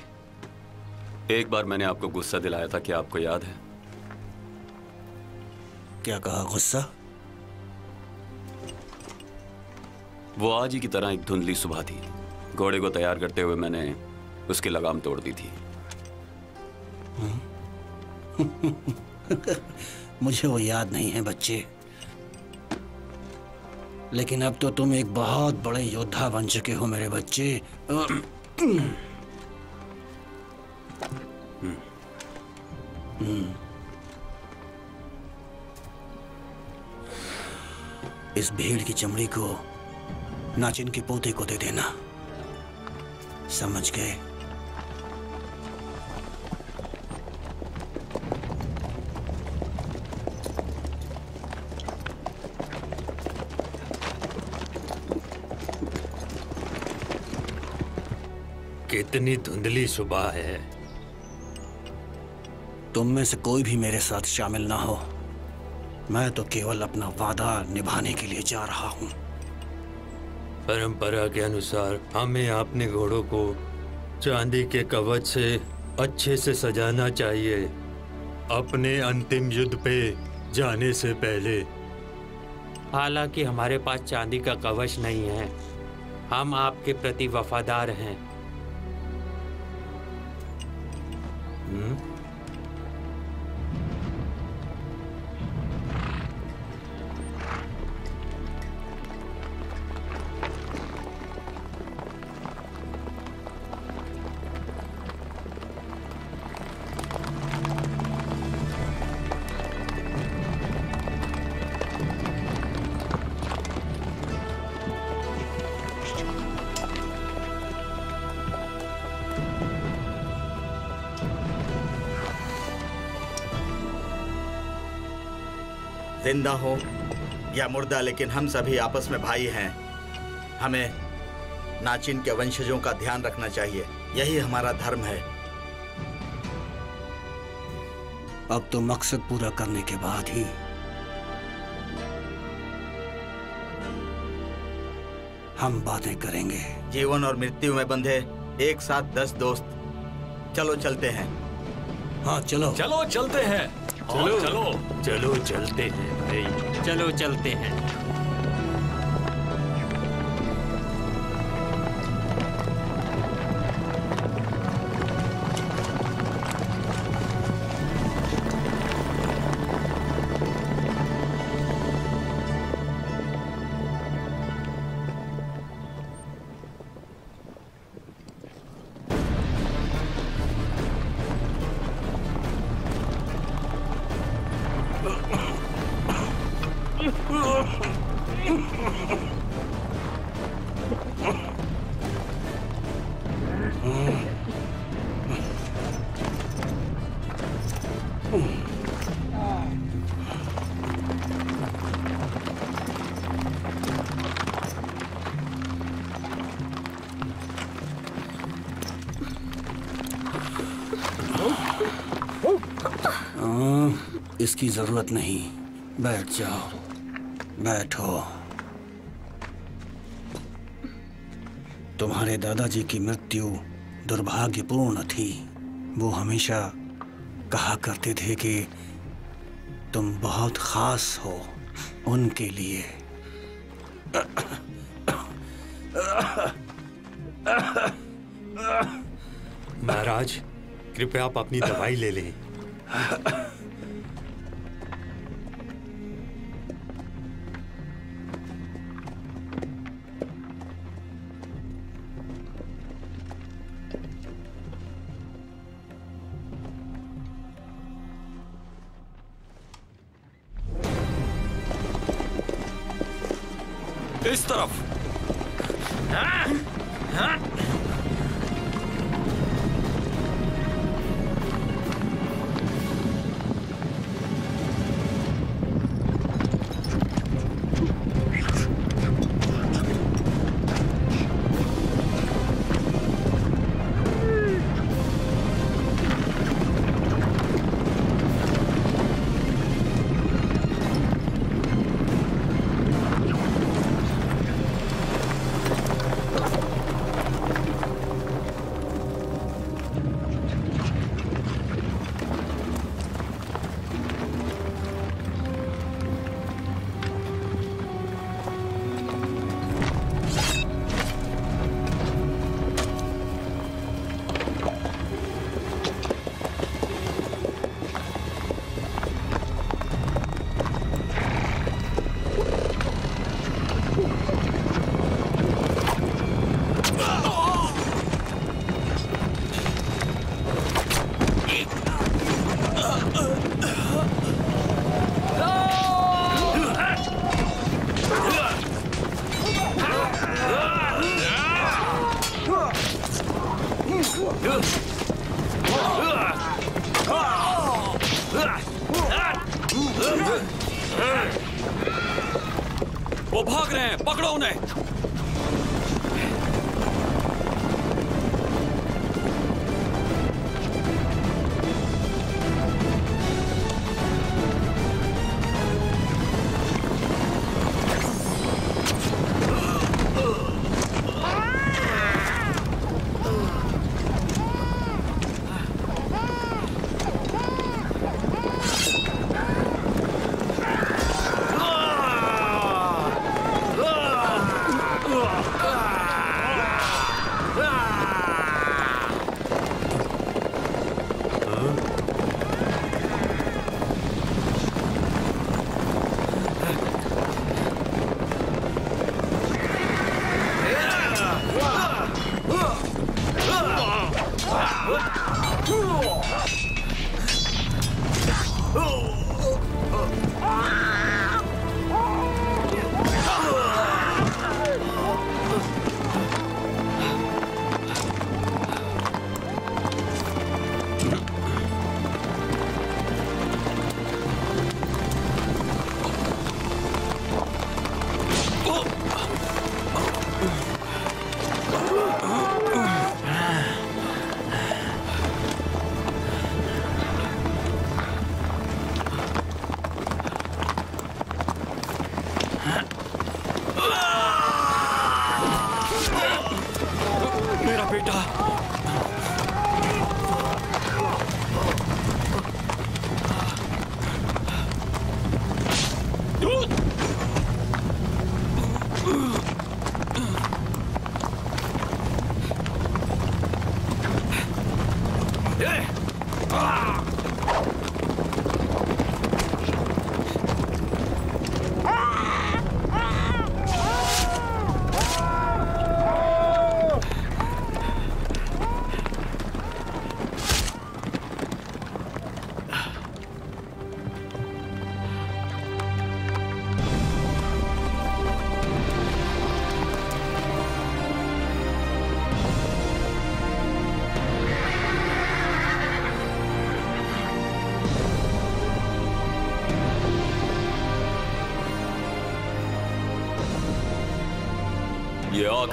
एक बार मैंने आपको गुस्सा दिलाया था कि आपको याद है? क्या कहा गुस्सा? वो आज ही की तरह एक धुंधली सुबह थी। घोड़े को तैयार करते हुए मैंने उसकी लगाम तोड़ दी थी। मुझे वो याद नहीं है बच्चे। लेकिन अब तो तुम एक बहुत बड़े योद्धा बन चुके हो मेरे बच्चे। इस भेड़ की चमड़ी को नाचिन के पोते को दे देना। समझ गए? कितनी धुंधली सुबह है। तुम में से कोई भी मेरे साथ शामिल ना हो। मैं तो केवल अपना वादा निभाने के लिए जा रहा हूँ। परंपरा के अनुसार हमें अपने घोड़ों को चांदी के कवच से अच्छे से सजाना चाहिए। अपने अंतिम युद्ध पे जाने से पहले। हालाँकि हमारे पास चांदी का कवच नहीं है। हम आपके प्रति वफादार हैं। ज़िंदा हो या मुर्दा लेकिन हम सभी आपस में भाई हैं। हमें नाचिन के वंशजों का ध्यान रखना चाहिए। यही हमारा धर्म है। अब तो मकसद पूरा करने के बाद ही। हम बातें करेंगे। जीवन और मृत्यु में बंधे एक साथ दस दोस्त। चलो चलते हैं। हाँ चलो। चलो चलते हैं। चलो। चलो। चलो चलते हैं। चलो चलते हैं। इसकी ज़रूरत नहीं। बैठ जाओ। बैठो। तुम्हारे दादाजी की मृत्यु दुर्भाग्यपूर्ण थी। वो हमेशा कहा करते थे कि तुम बहुत खास हो उनके लिए। महाराज, कृपया आप अपनी दवाई ले लें। इस तरफ़ वो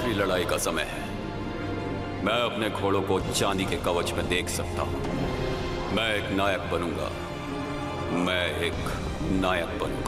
आखिरी लड़ाई का समय है। मैं अपने घोड़ों को चांदी के कवच में देख सकता हूँ। मैं एक नायक बनूँगा। मैं एक नायक बनूँगा।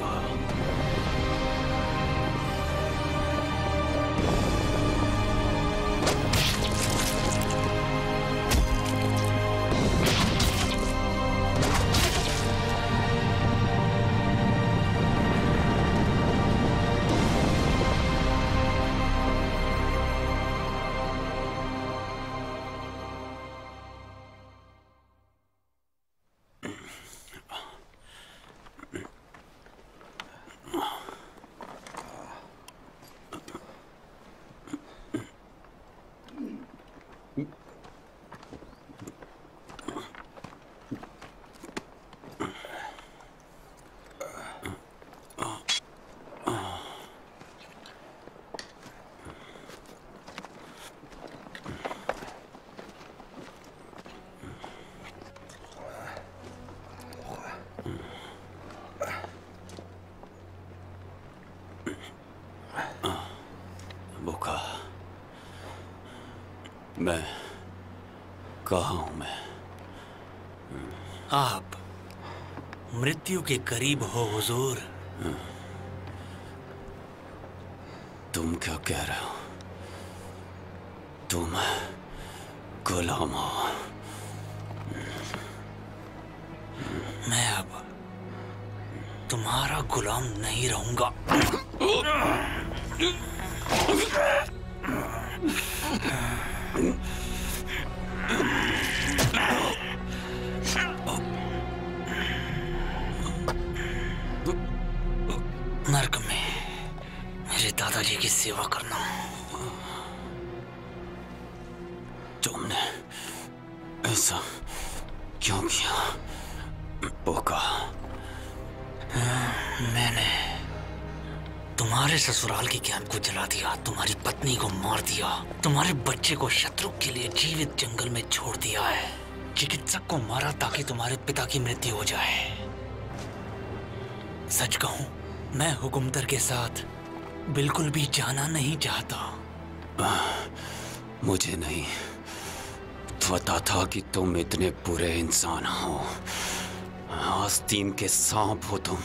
मृत्यु के करीब हो हुजूर। तुम क्या कह रहे हो? तुम गुलाम हो। मैं अब तुम्हारा गुलाम नहीं रहूँगा। की सेवा करना। तुमने ऐसा क्यों किया? बोका। मैंने तुम्हारे ससुराल के कैंप को जला दिया, तुम्हारी पत्नी को मार दिया, तुम्हारे बच्चे को शत्रु के लिए जीवित जंगल में छोड़ दिया है। चिकित्सक को मारा ताकि तुम्हारे पिता की मृत्यु हो जाए। सच कहूँ, मैं हुकुमतर के साथ बिल्कुल भी जाना नहीं चाहता। मुझे नहीं। पता था कि तुम इतने बुरे इंसान हो। आस्तीन के सांप हो तुम।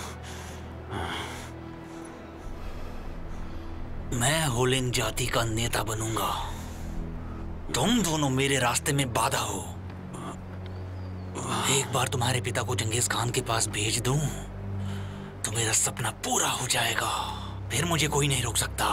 मैं होलिन जाति का नेता बनूँगा। तुम दोनों मेरे रास्ते में बाधा हो। एक बार तुम्हारे पिता को जंगेज खान के पास भेज दूँ तो मेरा सपना पूरा हो जाएगा। फिर मुझे कोई नहीं रोक सकता।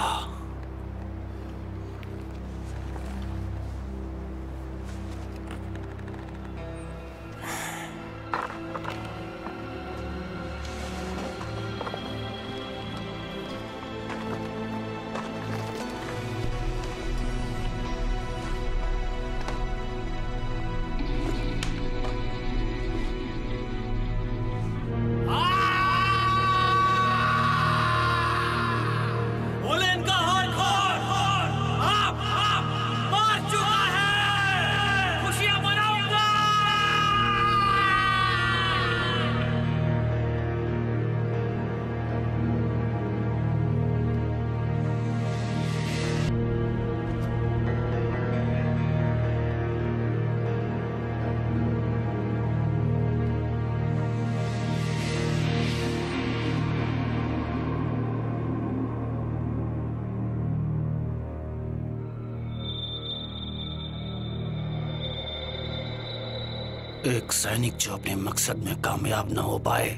जो अपने मकसद में कामयाब ना हो पाए,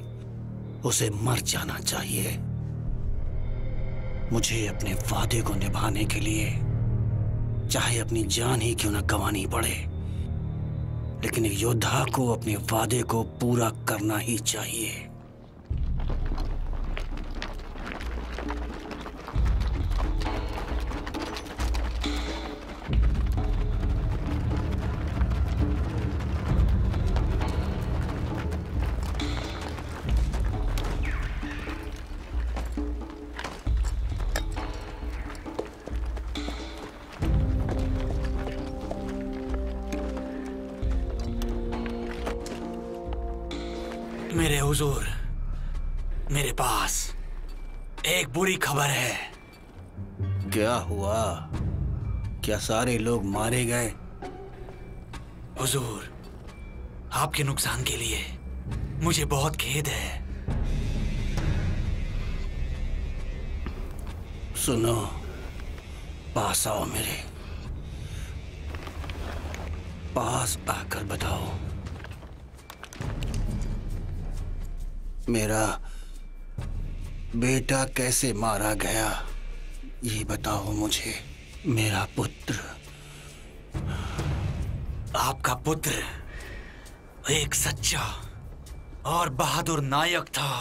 उसे मर जाना चाहिए। मुझे अपने वादे को निभाने के लिए चाहे अपनी जान ही क्यों ना गंवानी पड़े, लेकिन योद्धा को अपने वादे को पूरा करना ही चाहिए। हुजूर मेरे पास एक बुरी खबर है। क्या हुआ? क्या सारे लोग मारे गए? हुजूर आपके नुकसान के लिए मुझे बहुत खेद है। सुनो पास आओ मेरे। पास आकर बताओ। मेरा बेटा कैसे मारा गया, ये बताओ मुझे। मेरा पुत्र। आपका पुत्र एक सच्चा और बहादुर नायक था।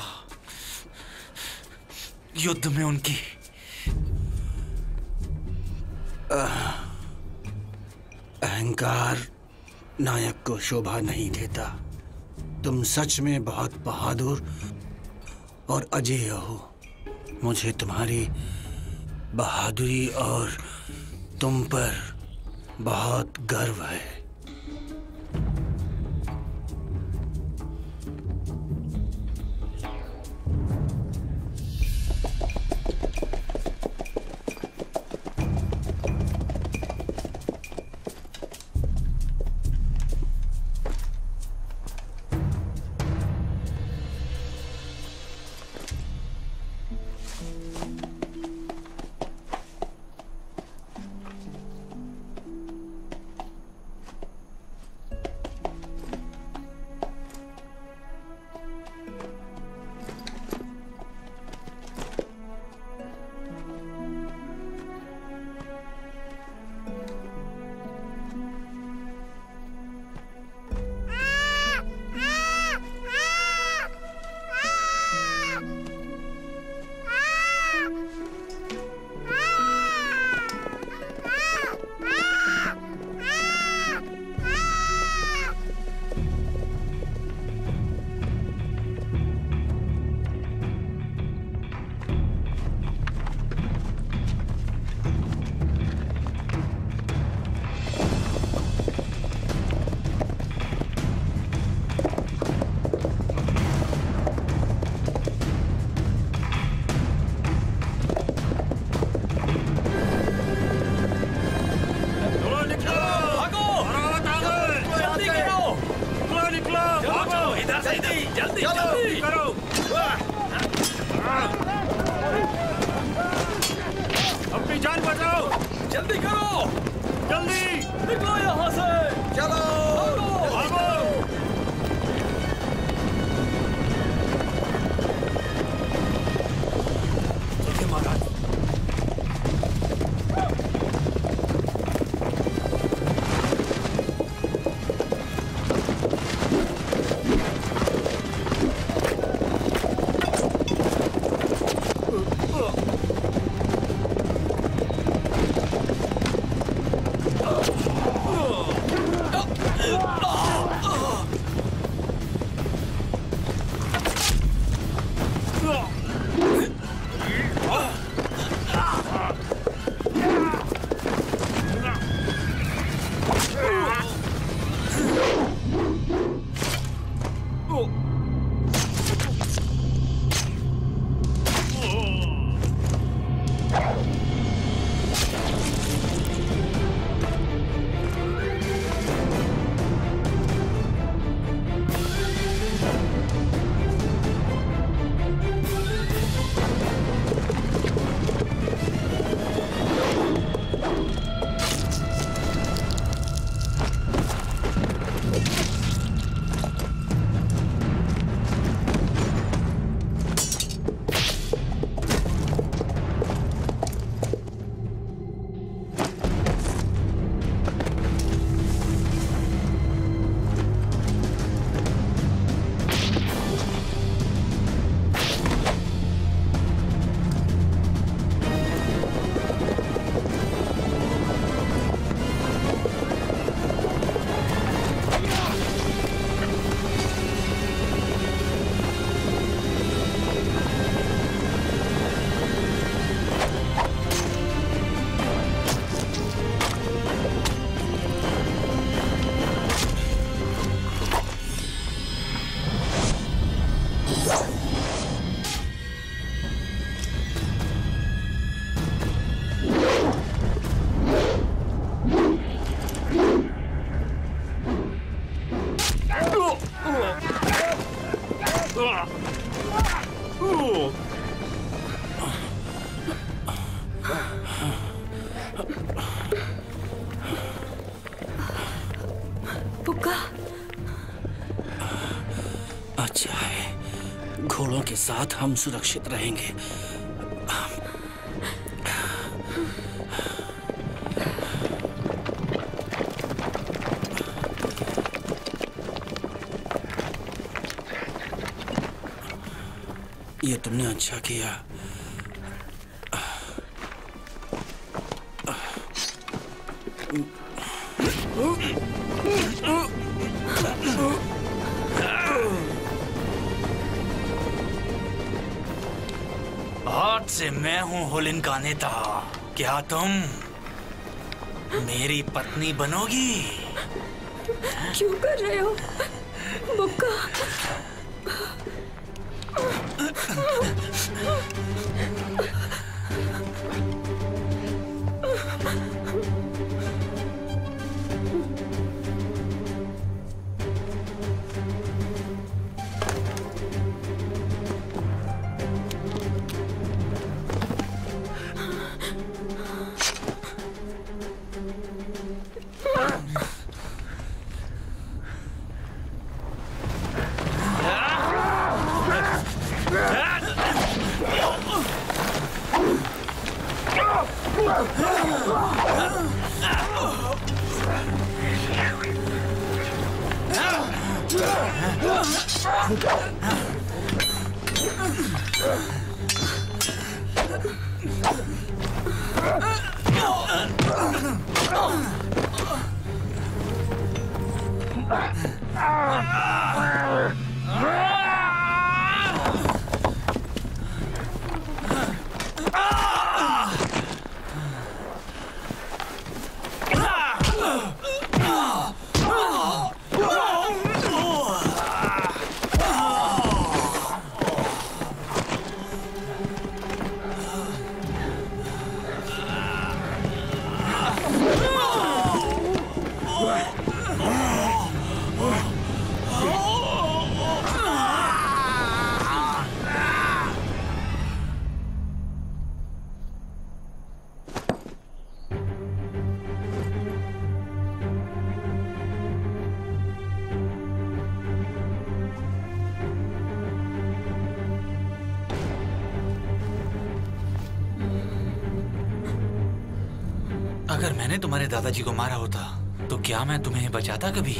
युद्ध में उनकी अहंकार नायक को शोभा नहीं देता। तुम सच में बहुत बहादुर और अजय हो। मुझे तुम्हारी बहादुरी और तुम पर बहुत गर्व है। अच्छा है। घोड़ों के साथ हम सुरक्षित रहेंगे। ये तुमने अच्छा किया। मैं होलिन का नेता क्या तुम मेरी पत्नी बनोगी? क्यों कर रहे हो? बुक्का दादाजी को मारा होता तो क्या मैं तुम्हें बचाता कभी?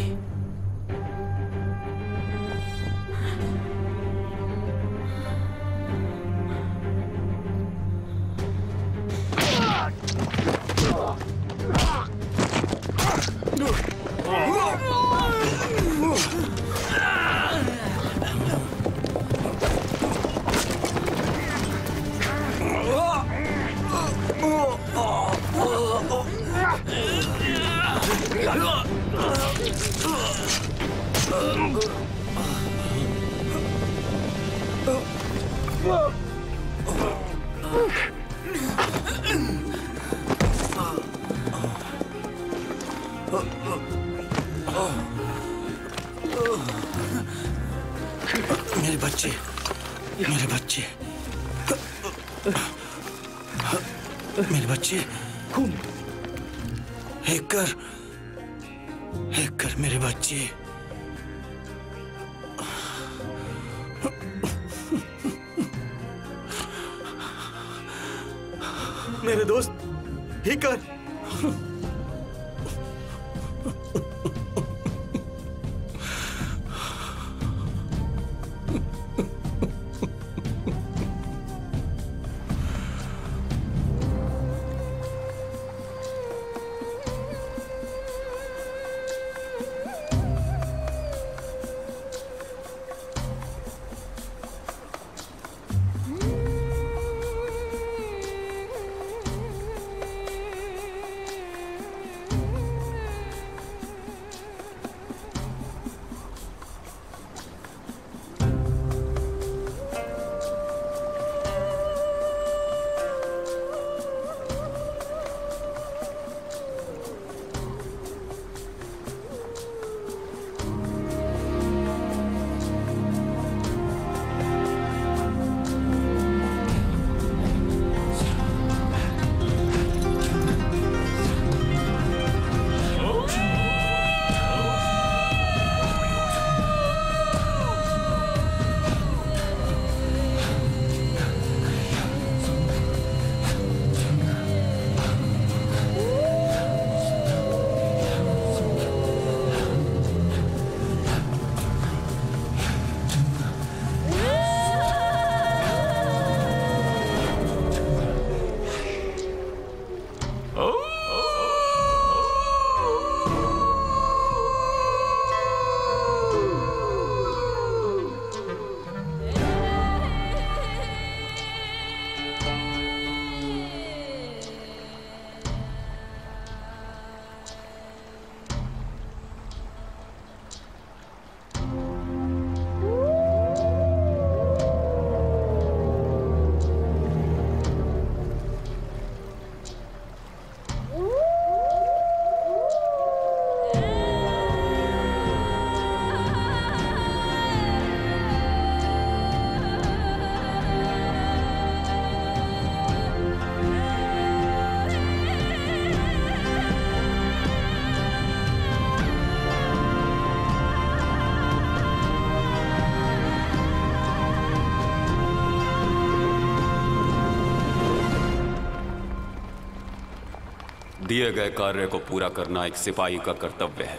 मेरे दिए गए कार्य को पूरा करना एक सिपाही का कर्तव्य है।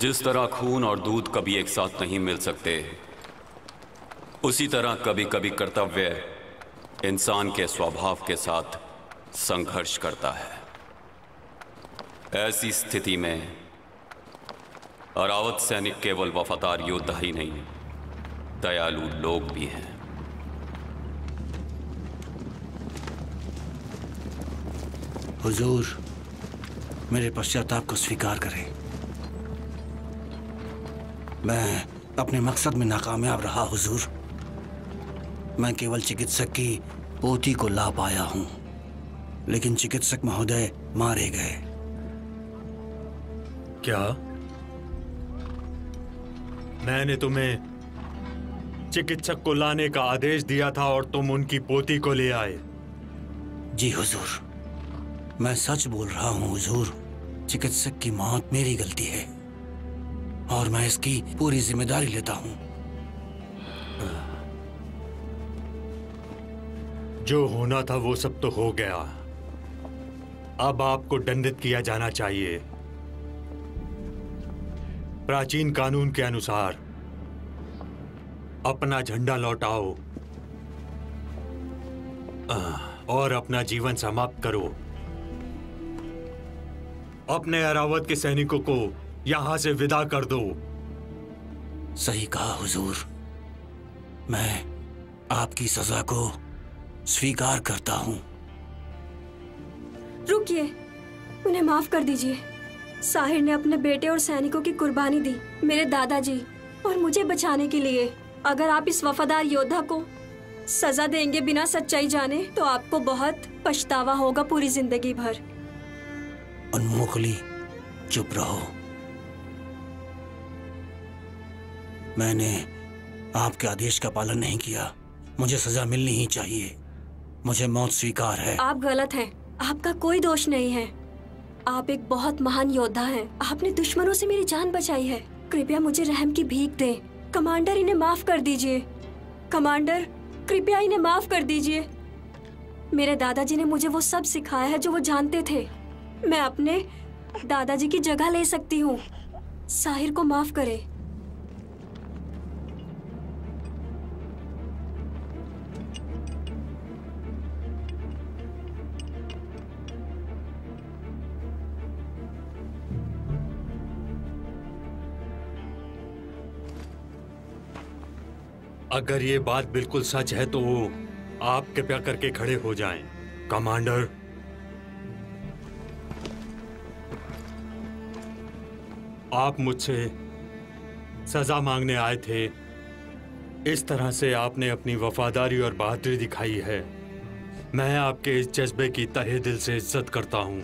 जिस तरह खून और दूध कभी एक साथ नहीं मिल सकते, उसी तरह कभी कभी कर्तव्य इंसान के स्वभाव के साथ संघर्ष करता है। ऐसी स्थिति में अरावत सैनिक केवल वफादार योद्धा ही नहीं, दयालु लोग भी हैं। हुजूर मेरे पश्चाताप को स्वीकार करें। मैं अपने मकसद में नाकामयाब रहा हुजूर। मैं केवल चिकित्सक की पोती को ला पाया हूँ लेकिन चिकित्सक महोदय मारे गए। क्या? मैंने तुम्हें चिकित्सक को लाने का आदेश दिया था और तुम उनकी पोती को ले आए। जी हुजूर। मैं सच बोल रहा हूँ, हुजूर। चिकित्सक की मौत मेरी गलती है, और मैं इसकी पूरी ज़िम्मेदारी लेता हूँ। जो होना था वो सब तो हो गया। अब आपको दंडित किया जाना चाहिए। प्राचीन कानून के अनुसार, अपना झंडा लौटाओ, और अपना जीवन समाप्त करो। अपने अरावत के सैनिकों को यहाँ से विदा कर दो। सही कहा हुजूर। मैं आपकी सजा को स्वीकार करता हूँ। रुकिए। उन्हें माफ़ कर दीजिए। साहिर ने अपने बेटे और सैनिकों की कुर्बानी दी मेरे दादाजी और मुझे बचाने के लिए। अगर आप इस वफादार योद्धा को सजा देंगे बिना सच्चाई जाने तो आपको बहुत पछतावा होगा पूरी ज़िंदगी भर। उन्मुखली चुप रहो। मैंने आपके आदेश का पालन नहीं किया। मुझे सजा मिलनी ही चाहिए। मुझे मौत स्वीकार है। आप गलत हैं। आपका कोई दोष नहीं है। आप एक बहुत महान योद्धा हैं। आपने दुश्मनों से मेरी जान बचाई है। कृपया मुझे रहम की भीख दें। कमांडर, इन्हें माफ़ कर दीजिए। कमांडर, कृपया इन्हें माफ़ कर दीजिए। मेरे दादाजी ने मुझे वो सब सिखाया है जो वो जानते थे। मैं अपने दादाजी की जगह ले सकती हूँ साहिर को माफ़ करे अगर ये बात बिल्कुल सच है तो आप कृपया करके खड़े हो जाएँ। कमांडर आप मुझसे सजा मांगने आए थे। इस तरह से आपने अपनी वफादारी और बहादुरी दिखाई है। मैं आपके इस जज्बे की तहे दिल से इज़्ज़त करता हूँ।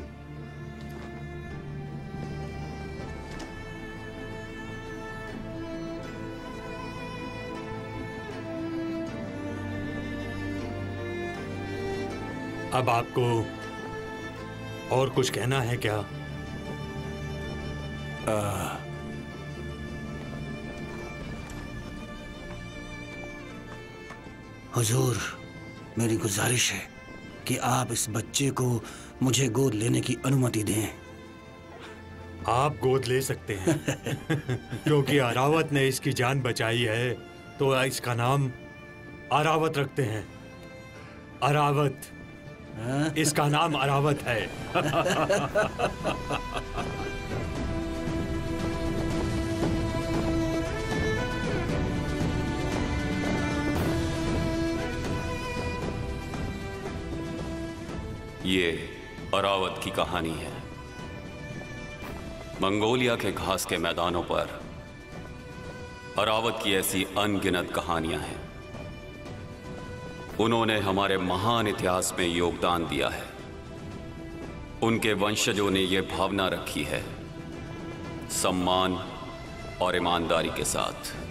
अब आपको और कुछ कहना है क्या? आ, हुजूर मेरी गुजारिश है कि आप इस बच्चे को मुझे गोद लेने की अनुमति दें। आप गोद ले सकते हैं। क्योंकि अरावत ने इसकी जान बचाई है तो इसका नाम अरावत रखते हैं। अरावत। इसका नाम अरावत है। ये अरावत की कहानी है। मंगोलिया के घास के मैदानों पर अरावत की ऐसी अनगिनत कहानियाँ हैं। उन्होंने हमारे महान इतिहास में योगदान दिया है। उनके वंशजों ने यह भावना रखी है, सम्मान और ईमानदारी के साथ।